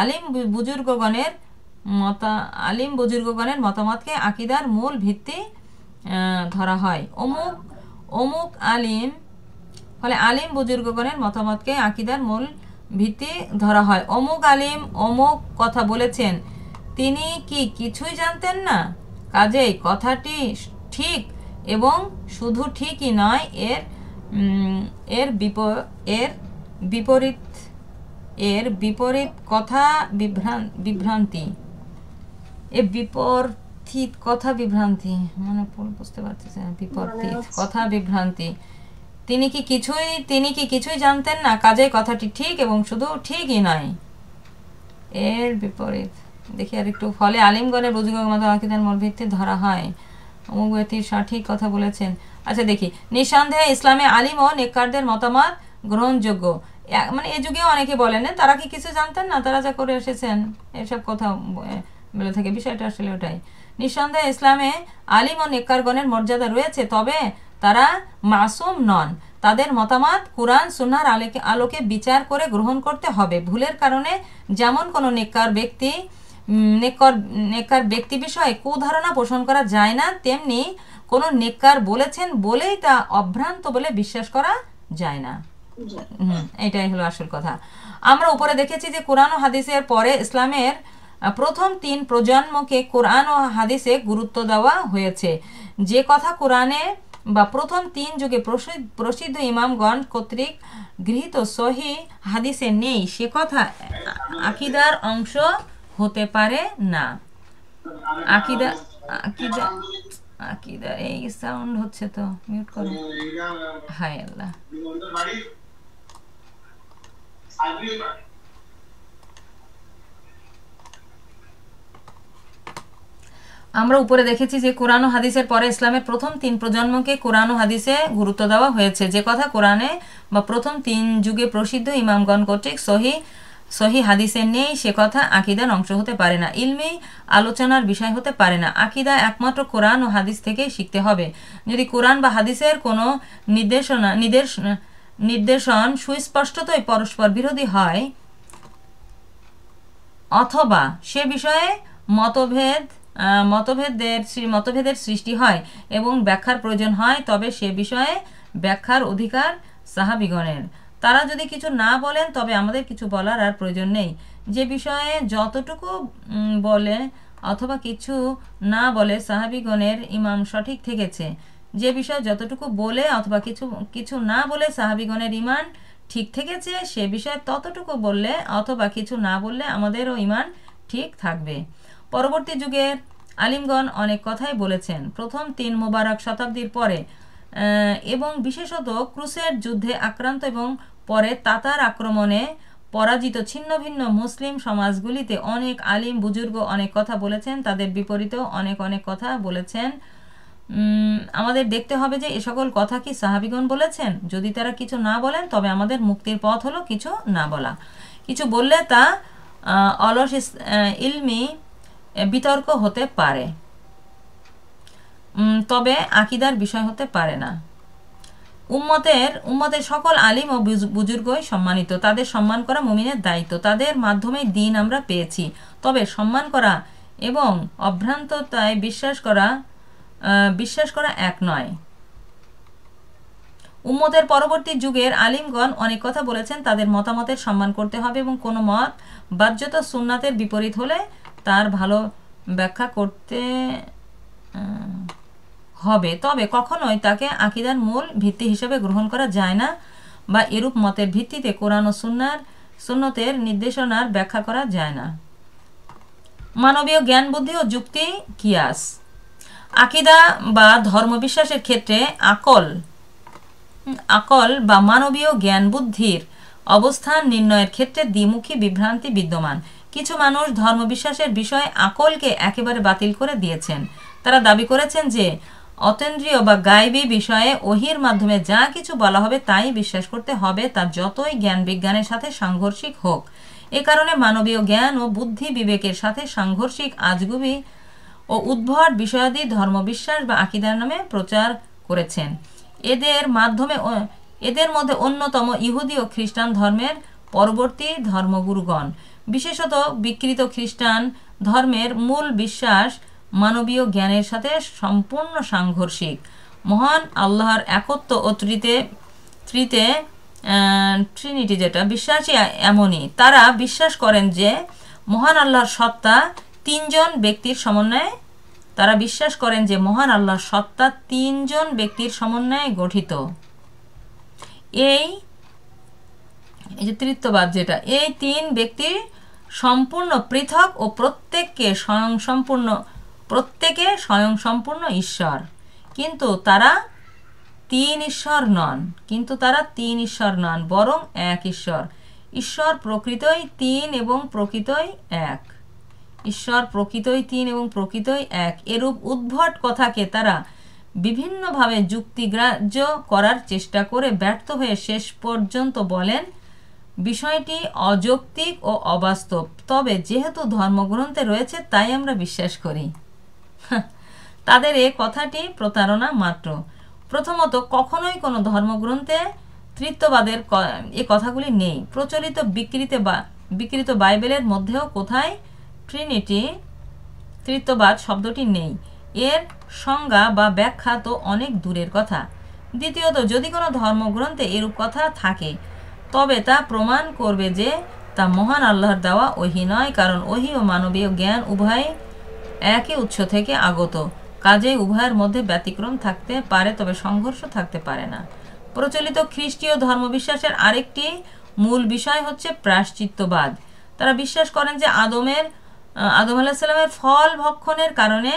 আলিম বুজুর্গগণের মতা, আলিম বুজুর্গগণের মতামতকে আকিদার মূল ভিত্তি ধরা হয়। অমুক অমুক আলিম, ফলে আলিম বুজুর্গগণের মতামতকে আকিদার মূল ভিত্তি ধরা হয়। অমুক আলিম অমুক কথা বলেছেন, তিনি কি কিছুই জানতেন না? কাজেই কথাটি ঠিক এবং শুধু ঠিকই নয় এর এর বিপ এর বিপরীত এর বিপরীত কথা বিভ্রান বিভ্রান্তি। এ বিপরীত কথা বিভ্রান্তি মানে বুঝতে পারতেছি না বিপরীত কথা বিভ্রান্তি। তিনি কি কিছুই তিনি কি কিছুই জানতেন না কাজেই কথাটি ঠিক এবং শুধু ঠিকই নয়? এর বিপরীত দেখি আর একটু ফলে আলিমগণের বুজুর্গ মতো আকিদার মূল ভিত্তি ধরা হয়। অমুক সঠিক কথা বলেছেন। আচ্ছা দেখি। নিঃসন্দেহে ইসলামে আলিম ও নেককারদের মতামত গ্রহণযোগ্য। মানে এ যুগেও অনেকে বলেন তারা কি কিছু জানতেন না? তারা যা করে এসেছেন, এসব কথা বলে থাকে। বিষয়টা আসলে ওটাই। নিঃসন্দেহে ইসলামে আলিম ও নেককারগণের মর্যাদা রয়েছে, তবে তারা মাসুম নন। তাদের মতামত কোরআন সুন্নার আলোকে আলোকে বিচার করে গ্রহণ করতে হবে। ভুলের কারণে যেমন কোনো নেককার ব্যক্তি নেকর নেককার ব্যক্তি বিষয়ে কুধারণা পোষণ করা যায় না তেমনি কোনো নেককার বলেছেন বলেই তা অভ্রান্ত বলে বিশ্বাস করা যায় না। হুম এটাই হলো আসল কথা। আমরা উপরে দেখেছি যে কোরআন ও হাদিসের পরে ইসলামের প্রথম তিন প্রজন্মকে কোরআন ও হাদিসে গুরুত্ব দেওয়া হয়েছে। যে কথা কোরআনে বা প্রথম তিন যুগে প্রসিদ্ধ প্রসিদ্ধ ইমামগণ কর্তৃক গৃহীত সহি হাদিসে নেই সে কথা আকিদার অংশ হতে পারে? না। আকিদা এই সাউন্ড হচ্ছে তো মিউট করো। আল্লাহ। আমরা উপরে দেখেছি যে কোরআন হাদিসের পরে ইসলামের প্রথম তিন প্রজন্মকে কোরআন হাদিসে গুরুত্ব দেওয়া হয়েছে। যে কথা কোরআনে বা প্রথম তিন যুগে প্রসিদ্ধ ইমামগণ কর্তৃক সহি সহি হাদিসের নেই, সে কথা আকিদার অংশ হতে পারে না। ইলমি আলোচনার বিষয় হতে পারে না। আকিদা একমাত্র কোরআন ও হাদিস থেকেই শিখতে হবে। যদি কোরআন বা হাদিসের কোনো নির্দেশনা, নির্দেশ, নির্দেশন সুস্পষ্টতই পরস্পর বিরোধী হয়, অথবা সে বিষয়ে মতভেদ মতভেদের মতভেদের সৃষ্টি হয় এবং ব্যাখ্যার প্রয়োজন হয়, তবে সে বিষয়ে ব্যাখ্যার অধিকার সাহাবিগণের। তারা যদি কিছু না বলেন, তবে আমাদের কিছু বলার আর প্রয়োজন নেই। যে বিষয়ে যতটুকু বলে অথবা কিছু না বলে সাহাবিগণের ইমাম সঠিক থেকেছে। যে বিষয়ে যতটুকু বলে অথবা কিছু কিছু না বলে সাহাবিগণের ইমান ঠিক থেকেছে, সে বিষয়ে ততটুকু বললে অথবা কিছু না বললে আমাদেরও ইমান ঠিক থাকবে। পরবর্তী যুগের আলিমগণ অনেক কথাই বলেছেন। প্রথম তিন মোবারক শতাব্দীর পরে এবং বিশেষত ক্রুসের যুদ্ধে আক্রান্ত এবং পরে তাতার আক্রমণে পরাজিত ছিন্ন ভিন্ন মুসলিম সমাজগুলিতে অনেক আলিম বুজুর্গ অনেক কথা বলেছেন, তাদের বিপরীতেও অনেক অনেক কথা বলেছেন। আমাদের দেখতে হবে যে এ সকল কথা কি সাহাবিগণ বলেছেন? যদি তারা কিছু না বলেন, তবে আমাদের মুক্তির পথ হলো কিছু না বলা। কিছু বললে তা অলস ইলমি বিতর্ক হতে পারে। তবে আকিদার বিষয় হতে পারে না। উম্মতের উম্মতের সকল আলিম ও বুজ- বুজুর্গই সম্মানিত। তাদের সম্মান করা মুমিনের দায়িত্ব। তাদের মাধ্যমেই দিন আমরা পেয়েছি। তবে সম্মান করা এবং অভ্রান্ততায় বিশ্বাস করা বিশ্বাস করা এক নয়। উম্মতের পরবর্তী যুগের আলিমগণ অনেক কথা বলেছেন, তাদের মতামতের সম্মান করতে হবে এবং কোনো মত বাহ্যত সুন্নাতের বিপরীত হলে তার ভালো ব্যাখ্যা করতে হবে। তবে কখনোই তাকে আকিদার মূল ভিত্তি হিসেবে গ্রহণ করা যায় না বা এরূপ মতের ভিত্তিতে কোরআন ও সুন্নার, সুন্নতের নির্দেশনার ব্যাখ্যা করা যায় না। মানবীয় জ্ঞান, বুদ্ধি ও যুক্তি কিয়াস। আকিদা বা ধর্মবিশ্বাসের ক্ষেত্রে আকল আকল বা মানবীয় জ্ঞান, বুদ্ধির অবস্থান নির্ণয়ের ক্ষেত্রে দ্বিমুখী বিভ্রান্তি বিদ্যমান। কিছু মানুষ ধর্মবিশ্বাসের বিষয়ে আকলকে একেবারে বাতিল করে দিয়েছেন। তারা দাবি করেছেন যে অতেন্দ্রিয় বা গাইবী বিষয়ে ওহির মাধ্যমে যা কিছু বলা হবে তাই বিশ্বাস করতে হবে, তা যতই জ্ঞান বিজ্ঞানের সাথে সাংঘর্ষিক হোক। এ কারণে মানবীয় জ্ঞান ও বুদ্ধি বিবেকের সাথে সাংঘর্ষিক আজগুবি ও উদ্ভট বিষয়াদি ধর্মবিশ্বাস বা আকিদার নামে প্রচার করেছেন। এদের মাধ্যমে এদের মধ্যে অন্যতম ইহুদি ও খ্রিস্টান ধর্মের পরবর্তী ধর্মগুরুগণ। বিশেষত বিকৃত খ্রিস্টান ধর্মের মূল বিশ্বাস মানবীয় জ্ঞানের সাথে সম্পূর্ণ সাংঘর্ষিক। মহান আল্লাহর একত্ব ও ত্রিতে ত্রিতে ট্রিনিটি যেটা, বিশ্বাসী এমনই। তারা বিশ্বাস করেন যে মহান আল্লাহর সত্তা তিনজন ব্যক্তির সমন্বয়ে, তারা বিশ্বাস করেন যে মহান আল্লাহর সত্তা তিনজন ব্যক্তির সমন্বয়ে গঠিত। এই এই যে তৃতীয়বাদ যেটা, এই তিন ব্যক্তির সম্পূর্ণ পৃথক ও প্রত্যেককে স্বয়ং সম্পূর্ণ প্রত্যেকে স্বয়ং সম্পূর্ণ ঈশ্বর। কিন্তু তারা তিন ঈশ্বর নন। কিন্তু তারা তিন ঈশ্বর নন, বরং এক ঈশ্বর। ঈশ্বর প্রকৃতই তিন এবং প্রকৃতই এক। ঈশ্বর প্রকৃতই তিন এবং প্রকৃতই এক। এরূপ উদ্ভট কথাকে তারা বিভিন্নভাবে যুক্তিগ্রাহ্য করার চেষ্টা করে ব্যর্থ হয়ে শেষ পর্যন্ত বলেন, বিষয়টি অযৌক্তিক ও অবাস্তব। তবে যেহেতু ধর্মগ্রন্থে রয়েছে, তাই আমরা বিশ্বাস করি। তাদের এ কথাটি প্রতারণা মাত্র। প্রথমত, কখনোই কোনো ধর্মগ্রন্থে তৃত্ববাদের এ কথাগুলি নেই। প্রচলিত বিকৃত বা, বিকৃত বাইবেলের মধ্যেও কোথায় ট্রিনিটি তৃত্ববাদ শব্দটি নেই। এর সংজ্ঞা বা ব্যাখ্যা তো অনেক দূরের কথা। দ্বিতীয়ত, যদি কোনো ধর্মগ্রন্থে এরূপ কথা থাকে, তবে তা প্রমাণ করবে যে তা মহান আল্লাহর দেওয়া ওহি নয়, কারণ ওহি ও মানবীয় জ্ঞান উভয় একই উৎস থেকে আগত। কাজেই উভয়ের মধ্যে ব্যতিক্রম থাকতে পারে, তবে সংঘর্ষ থাকতে পারে না। প্রচলিত খ্রিস্টীয় ধর্মবিশ্বাসের আরেকটি মূল বিষয় হচ্ছে প্রায়শ্চিত্তবাদ। তারা বিশ্বাস করেন যে আদমের আদম আলাহিসাল্লামের ফল ভক্ষণের কারণে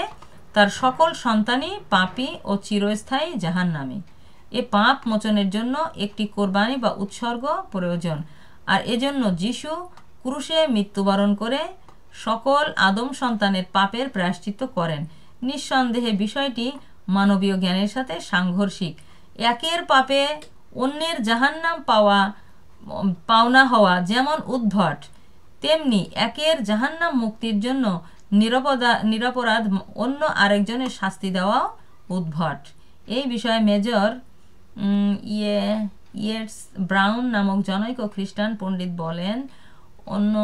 তার সকল সন্তানই পাপী ও চিরস্থায়ী জাহান্নামী। এ পাপ মোচনের জন্য একটি কোরবানি বা উৎসর্গ প্রয়োজন। আর এজন্য যিশু ক্রুশে মৃত্যুবরণ করে সকল আদম সন্তানের পাপের প্রায়শ্চিত্ত করেন। নিঃসন্দেহে বিষয়টি মানবীয় জ্ঞানের সাথে সাংঘর্ষিক। একের পাপে অন্যের জাহান্নাম পাওয়া, পাওনা হওয়া যেমন উদ্ভট, তেমনি একের জাহান্নাম মুক্তির জন্য নিরপদা, নিরপরাধ অন্য আরেকজনের শাস্তি দেওয়া উদ্ভট। এই বিষয়ে মেজর ইয়ে ইয়েটস ব্রাউন নামক জনৈক খ্রিস্টান পণ্ডিত বলেন, অন্য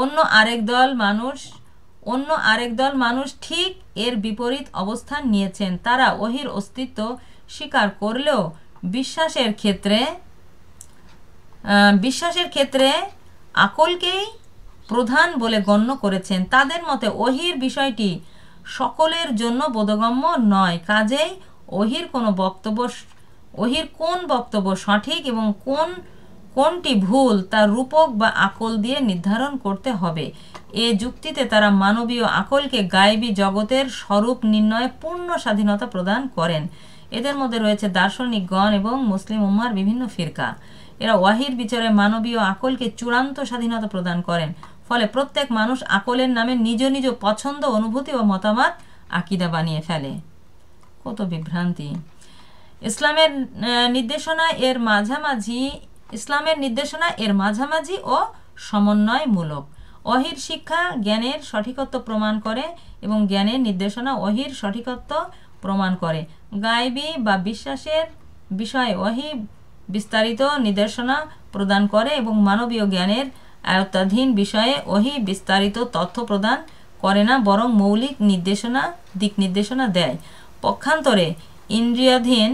অন্য আরেক দল মানুষ, অন্য আরেক দল মানুষ ঠিক এর বিপরীত অবস্থান নিয়েছেন। তারা ওহির অস্তিত্ব স্বীকার করলেও বিশ্বাসের ক্ষেত্রে বিশ্বাসের ক্ষেত্রে আকলকেই প্রধান বলে গণ্য করেছেন। তাদের মতে ওহির বিষয়টি সকলের জন্য বোধগম্য নয়। কাজেই ওহির কোনো বক্তব্য ওহির কোন বক্তব্য সঠিক এবং কোন কোনটি ভুল তা রূপক বা আকল দিয়ে নির্ধারণ করতে হবে। এ যুক্তিতে তারা মানবীয় আকলকে গায়েবী জগতের স্বরূপ নির্ণয়ে পূর্ণ স্বাধীনতা প্রদান করেন। এদের মধ্যে রয়েছে দার্শনিকগণ এবং মুসলিম উম্মার বিভিন্ন ফিরকা। এরা ওয়াহির বিচারে মানবীয় আকলকে চূড়ান্ত স্বাধীনতা প্রদান করেন, ফলে প্রত্যেক মানুষ আকলের নামে নিজ নিজ পছন্দ, অনুভূতি ও মতামত আকিদা বানিয়ে ফেলে। কত বিভ্রান্তি। ইসলামের নির্দেশনা এর মাঝামাঝি ইসলামের নির্দেশনা এর মাঝামাঝি ও সমন্বয়মূলক। অহির শিক্ষা জ্ঞানের সঠিকত্ব প্রমাণ করে এবং জ্ঞানের নির্দেশনা অহির সঠিকত্ব প্রমাণ করে। গায়েবী বা বিশ্বাসের বিষয়ে অহি বিস্তারিত নির্দেশনা প্রদান করে এবং মানবীয় জ্ঞানের আয়ত্তাধীন বিষয়ে অহি বিস্তারিত তথ্য প্রদান করে না, বরং মৌলিক নির্দেশনা, দিক নির্দেশনা দেয়। পক্ষান্তরে ইন্দ্রিয়াধীন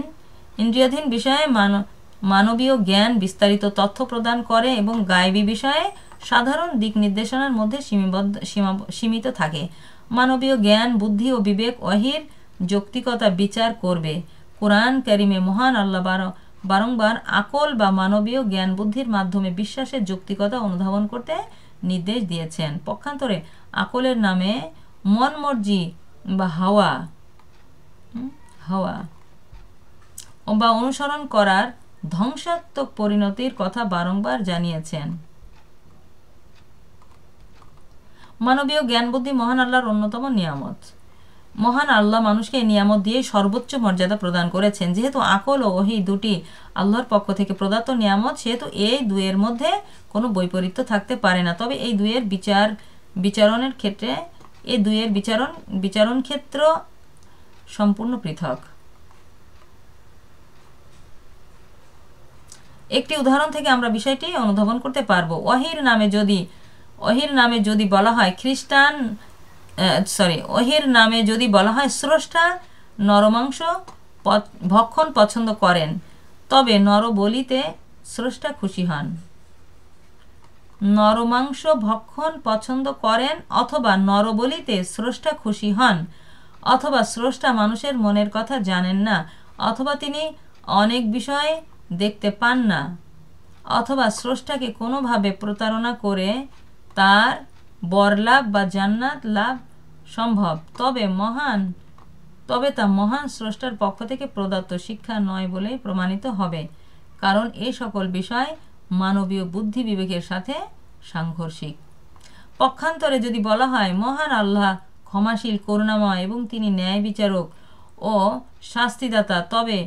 ইন্দ্রিয়াধীন বিষয়ে মান মানবীয় জ্ঞান বিস্তারিত তথ্য প্রদান করে এবং গায়েবী বিষয়ে সাধারণ দিক নির্দেশনার মধ্যে সীমাবদ্ধ সীমা- সীমিত থাকে। মানবীয় জ্ঞান, বুদ্ধি ও বিবেক অহির যৌক্তিকতা বিচার করবে। কোরআন কারিমে মহান আল্লাহ বার- বারংবার আকল বা মানবীয় জ্ঞান বুদ্ধির মাধ্যমে বিশ্বাসের যৌক্তিকতা অনুধাবন করতে নির্দেশ দিয়েছেন। পক্ষান্তরে আকলের নামে মন মর্জি বা হাওয়া হাওয়া, বা অনুসরণ করার ধ্বংসাত্মক পরিণতির কথা বারংবার জানিয়েছেন। মানবীয় জ্ঞান বুদ্ধি মহান আল্লাহর অন্যতম নিয়ামত। মহান আল্লাহ মানুষকে নিয়ামত দিয়ে সর্বোচ্চ মর্যাদা প্রদান করেছেন। যেহেতু আকল ও ওহি দুটি আল্লাহর পক্ষ থেকে প্রদত্ত নিয়ামত, সেহেতু এই দুয়ের মধ্যে কোনো বৈপরীত্য থাকতে পারে না। তবে এই দুয়ের বিচার, বিচারণের ক্ষেত্রে, এই দুয়ের বিচারণ বিচারণ ক্ষেত্র সম্পূর্ণ পৃথক। একটি উদাহরণ থেকে আমরা বিষয়টি অনুধাবন করতে পারব। অহির নামে যদি অহির নামে যদি বলা হয় খ্রিস্টান সরি অহির নামে যদি বলা হয় স্রষ্টা নরমাংস ভক্ষণ পছন্দ করেন, তবে নরবলিতে স্রষ্টা খুশি হন। নরমাংস ভক্ষণ পছন্দ করেন অথবা নরবলিতে স্রষ্টা খুশি হন, অথবা স্রষ্টা মানুষের মনের কথা জানেন না, অথবা তিনি অনেক বিষয় দেখতে পান না, অথবা স্রষ্টাকে কোনোভাবে প্রতারণা করে তার বরলাভ বা জান্নাত লাভ সম্ভব। তবে মহান, তবে তা মহান স্রষ্টার পক্ষ থেকে প্রদত্ত শিক্ষা নয় বলেই প্রমাণিত হবে, কারণ এ সকল বিষয় মানবীয় বুদ্ধি বিবেকের সাথে সাংঘর্ষিক। পক্ষান্তরে যদি বলা হয়, মহান আল্লাহ ক্ষমাশীল, করুণাময় এবং তিনি ন্যায় বিচারক ও শাস্তিদাতা, তবে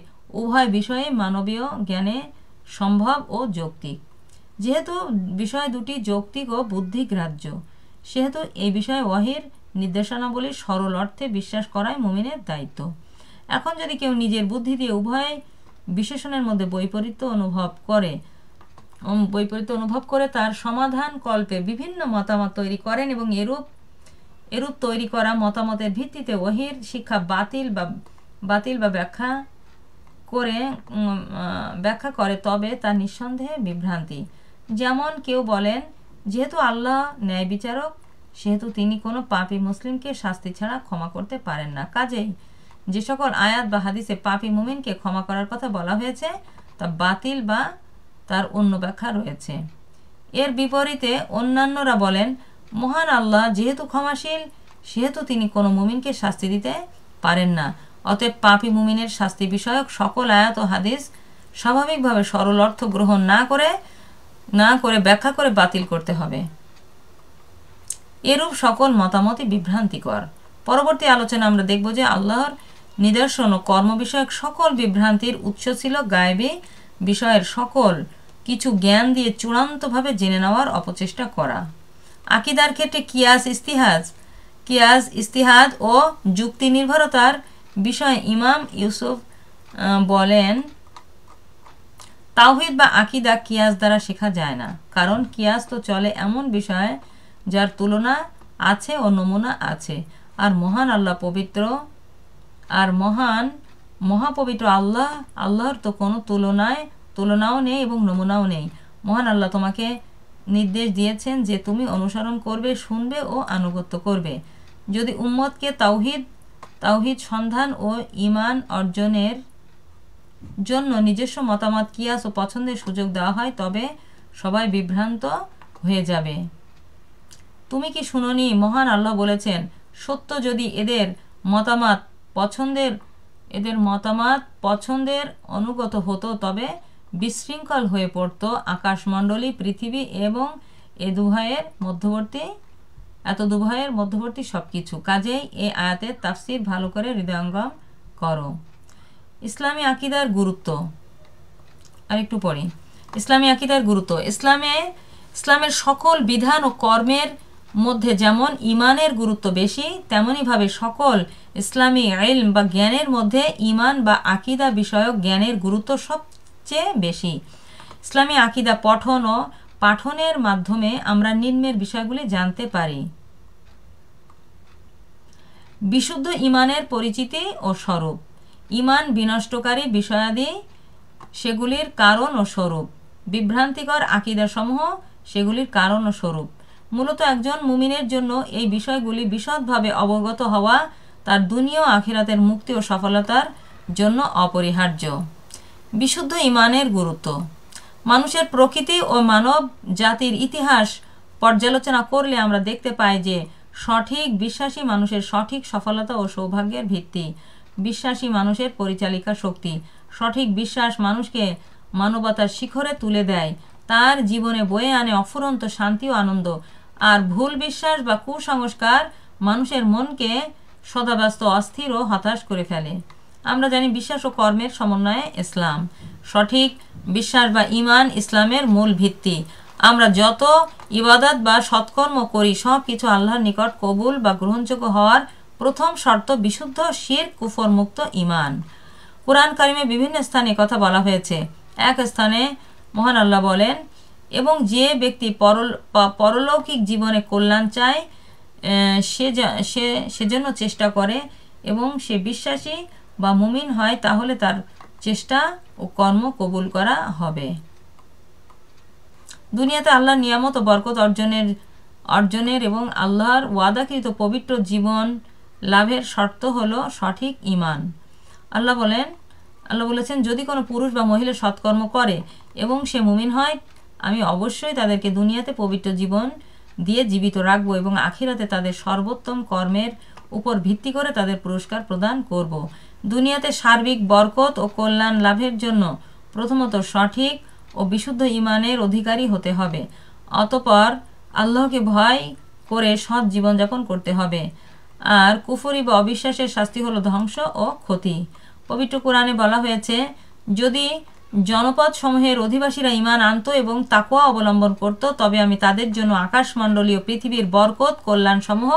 উভয় বিষয়ে মানবীয় জ্ঞানে সম্ভব ও যৌক্তিক। যেহেতু বিষয় দুটি যৌক্তিক ও বুদ্ধিগ্রাহ্য সেহেতু এই বিষয়ে ওয়াহির নির্দেশনাবলী সরল অর্থে বিশ্বাস করাই মুমিনের দায়িত্ব। এখন যদি কেউ নিজের বুদ্ধি দিয়ে উভয় বিশেষণের মধ্যে বৈপরীত্য অনুভব করে বৈপরীত্য অনুভব করে তার সমাধান কল্পে বিভিন্ন মতামত তৈরি করেন এবং এরূপ এরূপ তৈরি করা মতামতের ভিত্তিতে ওহির শিক্ষা বাতিল বা বাতিল বা ব্যাখ্যা করে ব্যাখ্যা করে, তবে তা নিঃসন্দেহে বিভ্রান্তি। যেমন কেউ বলেন, যেহেতু আল্লাহ ন্যায় বিচারক, সেহেতু তিনি কোনো পাপি মুসলিমকে শাস্তি ছাড়া ক্ষমা করতে পারেন না। কাজেই যে সকল আয়াত বা হাদিসে পাপি মুমিনকে ক্ষমা করার কথা বলা হয়েছে, তা বাতিল বা তার অন্য ব্যাখ্যা রয়েছে। এর বিপরীতে অন্যান্যরা বলেন, মহান আল্লাহ যেহেতু ক্ষমাশীল, সেহেতু তিনি কোনো মুমিনকে শাস্তি দিতে পারেন না। অতএব পাপী মুমিনের শাস্তি বিষয়ক সকল আয়াত ও হাদিস স্বাভাবিকভাবে সরল অর্থ গ্রহণ না করে না করে ব্যাখ্যা করে বাতিল করতে হবে। এরূপ সকল মতামতই বিভ্রান্তিকর। পরবর্তী আলোচনা আমরা দেখব যে আল্লাহর নিদর্শন ও কর্ম বিষয়ক সকল বিভ্রান্তির উৎস ছিল গায়েবী বিষয়ের সকল কিছু জ্ঞান দিয়ে চূড়ান্তভাবে জেনে নেওয়ার অপচেষ্টা করা। আকিদার ক্ষেত্রে কিয়াস ইস্তিহাজ, কিয়াস ইস্তিহাদ ও যুক্তি নির্ভরতার বিষয়ে ইমাম ইউসুফ বলেন, তাওহিদ বা আকিদা কিয়াস দ্বারা শেখা যায় না। কারণ কিয়াস তো চলে এমন বিষয়ে যার তুলনা আছে ও নমুনা আছে। আর মহান আল্লাহ পবিত্র, আর মহান, মহাপবিত্র আল্লাহ, আল্লাহর তো কোনো তুলনায়, তুলনাও নেই এবং নমুনাও নেই। মহান আল্লাহ তোমাকে নির্দেশ দিয়েছেন যে তুমি অনুসরণ করবে, শুনবে ও আনুগত্য করবে। যদি উম্মতকে তাওহিদ তাওহিদ সন্ধান ও ইমান অর্জনের জন্য নিজস্ব মতামত, কিয়াস ও পছন্দের সুযোগ দেওয়া হয়, তবে সবাই বিভ্রান্ত হয়ে যাবে। তুমি কি শুনোনি? মহান আল্লাহ বলেছেন, সত্য যদি এদের মতামত পছন্দের, এদের মতামত পছন্দের অনুগত হতো, তবে বিশৃঙ্খল হয়ে পড়তো আকাশমণ্ডলী, পৃথিবী এবং এ দুভয়ের মধ্যবর্তী এত দুভয়ের মধ্যবর্তী সব কিছু কাজেই এ আয়াতের তাফসির ভালো করে হৃদয়ঙ্গম করো। ইসলামী আকিদার গুরুত্ব। আর একটু পড়ি। ইসলামী আকিদার গুরুত্ব। ইসলামে, ইসলামের সকল বিধান ও কর্মের মধ্যে যেমন ইমানের গুরুত্ব বেশি তেমনইভাবে সকল ইসলামী ইলম বা জ্ঞানের মধ্যে ইমান বা আকিদা বিষয়ক জ্ঞানের গুরুত্ব সবচেয়ে বেশি। ইসলামী আকিদা পঠন ও পাঠনের মাধ্যমে আমরা নিম্নের বিষয়গুলি জানতে পারি। বিশুদ্ধ ইমানের পরিচিতি ও স্বরূপ। ইমান বিনষ্টকারী বিষয়াদি, সেগুলির কারণ ও স্বরূপ। বিভ্রান্তিকর আকিদাসমূহ, সেগুলির কারণ ও স্বরূপ। মূলত একজন মুমিনের জন্য এই বিষয়গুলি বিশদভাবে অবগত হওয়া তার দুনিয়া আখিরাতের মুক্তি ও সফলতার জন্য অপরিহার্য। বিশুদ্ধ ইমানের গুরুত্ব। মানুষের প্রকৃতি ও মানব জাতির ইতিহাস পর্যালোচনা করলে আমরা দেখতে পাই যে সঠিক বিশ্বাসী মানুষের সঠিক সফলতা ও সৌভাগ্যের ভিত্তি। বিশ্বাসী মানুষের পরিচালিকা শক্তি। সঠিক বিশ্বাস মানুষকে মানবতার শিখরে তুলে দেয়। তার জীবনে বয়ে আনে অফুরন্ত শান্তি ও আনন্দ। আর ভুল বিশ্বাস বা কুসংস্কার মানুষের মনকে সদাব্যস্ত, অস্থির ও হতাশ করে ফেলে। আমরা জানি বিশ্বাস ও কর্মের সমন্বয়ে ইসলাম। সঠিক বিশ্বাস বা ইমান ইসলামের মূল ভিত্তি। আমরা যত ইবাদত বা সৎকর্ম করি সব কিছু আল্লাহর নিকট কবুল বা গ্রহণযোগ্য হওয়ার প্রথম শর্ত বিশুদ্ধ শির, কুফর মুক্ত ইমান কোরআন কারিমে বিভিন্ন স্থানে কথা বলা হয়েছে। এক স্থানে মহান আল্লাহ বলেন, এবং যে ব্যক্তি পরল পরলৌকিক জীবনে কল্যাণ চায় সে সে, সেজন্য চেষ্টা করে এবং সে বিশ্বাসী বা মুমিন হয়, তাহলে তার চেষ্টা ও কর্ম কবুল করা হবে দুনিয়াতে আল্লাহর নিয়ামত ও বরকত অর্জনের অর্জনের এবং আল্লাহর ওয়াদাকৃত পবিত্র জীবন লাভের শর্ত হল সঠিক ইমান আল্লাহ বলেন, আল্লাহ বলেছেন, যদি কোনো পুরুষ বা মহিলা সৎকর্ম করে এবং সে মুমিন হয়, আমি অবশ্যই তাদেরকে দুনিয়াতে পবিত্র জীবন দিয়ে জীবিত রাখব এবং আখিরাতে তাদের সর্বোত্তম কর্মের উপর ভিত্তি করে তাদের পুরস্কার প্রদান করব। দুনিয়াতে সার্বিক বরকত ও কল্যাণ লাভের জন্য প্রথমত সঠিক ও বিশুদ্ধ ইমানের অধিকারী হতে হবে। অতপর আল্লাহকে ভয় করে সৎ জীবনযাপন করতে হবে। আর কুফরি বা অবিশ্বাসের শাস্তি হলো ধ্বংস ও ক্ষতি। পবিত্র কোরআনে বলা হয়েছে, যদি জনপদ সমূহের অধিবাসীরা ইমান আনত এবং তাকুয়া অবলম্বন করত, তবে আমি তাদের জন্য আকাশমণ্ডলীয় পৃথিবীর বরকত কল্যাণ সমূহ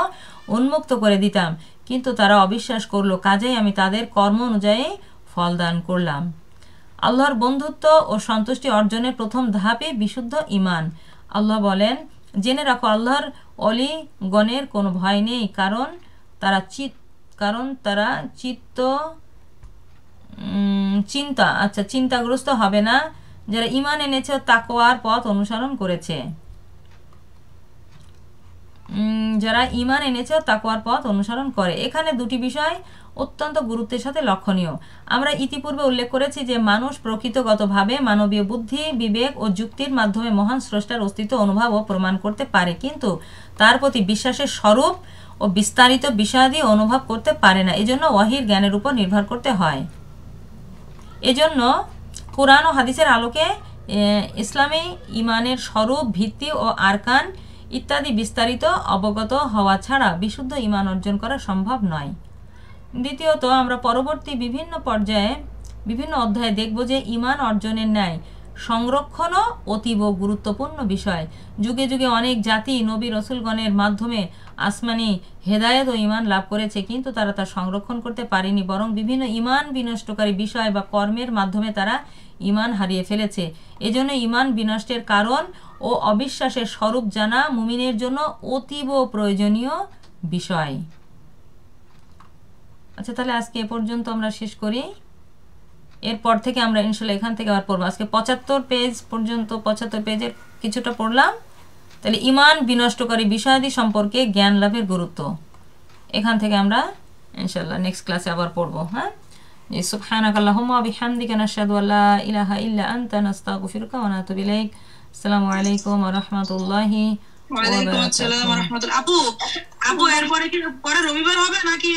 উন্মুক্ত করে দিতাম। কিন্তু তারা অবিশ্বাস করল, কাজেই আমি তাদের কর্ম অনুযায়ী ফল দান করলাম। আল্লাহর বন্ধুত্ব ও সন্তুষ্টি অর্জনের প্রথম ধাপে বিশুদ্ধ ইমান আল্লাহ বলেন, জেনে রাখো, আল্লাহর অলি গণের কোনো ভয় নেই, কারণ তারা চিত, কারণ তারা চিত্ত চিন্তা আচ্ছা চিন্তাগ্রস্ত হবে না। যারা ইমান এনেছে তাকোয়ার পথ অনুসরণ করেছে। যারা ইমান এনেছে, তাকওয়ার পথ অনুসরণ করে। এখানে দুটি বিষয় অত্যন্ত গুরুত্বের সাথে লক্ষণীয়। আমরা ইতিপূর্বে উল্লেখ করেছি যে, মানুষ প্রকৃতগতভাবে মানবীয় বুদ্ধি, বিবেক ও যুক্তির মাধ্যমে মহান স্রষ্টার অস্তিত্ব, অনুভব ও প্রমাণ করতে পারে। কিন্তু তার প্রতি বিশ্বাসের স্বরূপ ও বিস্তারিত বিষয়াদি অনুভব করতে পারে না। এজন্য ওয়াহির জ্ঞানের উপর নির্ভর করতে হয়। এজন্য কোরআন ও হাদিসের আলোকে ইসলামী ইমানের স্বরূপ, ভিত্তি ও আরকান ইত্যাদি বিস্তারিত অবগত হওয়া ছাড়া বিশুদ্ধ ইমান অর্জন করা সম্ভব নয়। দ্বিতীয়ত, আমরা পরবর্তী বিভিন্ন পর্যায়ে বিভিন্ন অধ্যায়ে দেখব যে ইমান অর্জনের ন্যায় সংরক্ষণও অতীব গুরুত্বপূর্ণ বিষয়। যুগে যুগে অনেক জাতি নবী রসুলগণের মাধ্যমে আসমানি হেদায়েত ও ইমান লাভ করেছে, কিন্তু তারা তা সংরক্ষণ করতে পারেনি, বরং বিভিন্ন ইমান বিনষ্টকারী বিষয় বা কর্মের মাধ্যমে তারা ইমান হারিয়ে ফেলেছে। এজন্য ইমান বিনষ্টের কারণ ও অবিশ্বাসের স্বরূপ জানা মুমিনের জন্য অতীব প্রয়োজনীয় বিষয়। আচ্ছা তাহলে আজকে এ পর্যন্ত আমরা শেষ করি। এরপর থেকে আমরা ইনশাল্লাহ এখান থেকে আবার পড়ব। আজকে পঁচাত্তর পেজ পর্যন্ত, পঁচাত্তর পেজের কিছুটা পড়লাম। তাহলে ইমান বিনষ্টকারী বিষয়াদি সম্পর্কে জ্ঞান লাভের গুরুত্ব। এখান থেকে আমরা ইনশাল্লাহ নেক্সট ক্লাসে আবার পড়ব হ্যাঁ? سبحانك اللهم وبحمدك نشهد أن لا إله إلا أنت نستغفرك ونتوب إليك السلام عليكم ورحمة الله ওয়ালাইকুম আসসালাম وبركاته রহমতুল্লাহ আপু আপু এরপরে কি পরে রবিবার হবে নাকি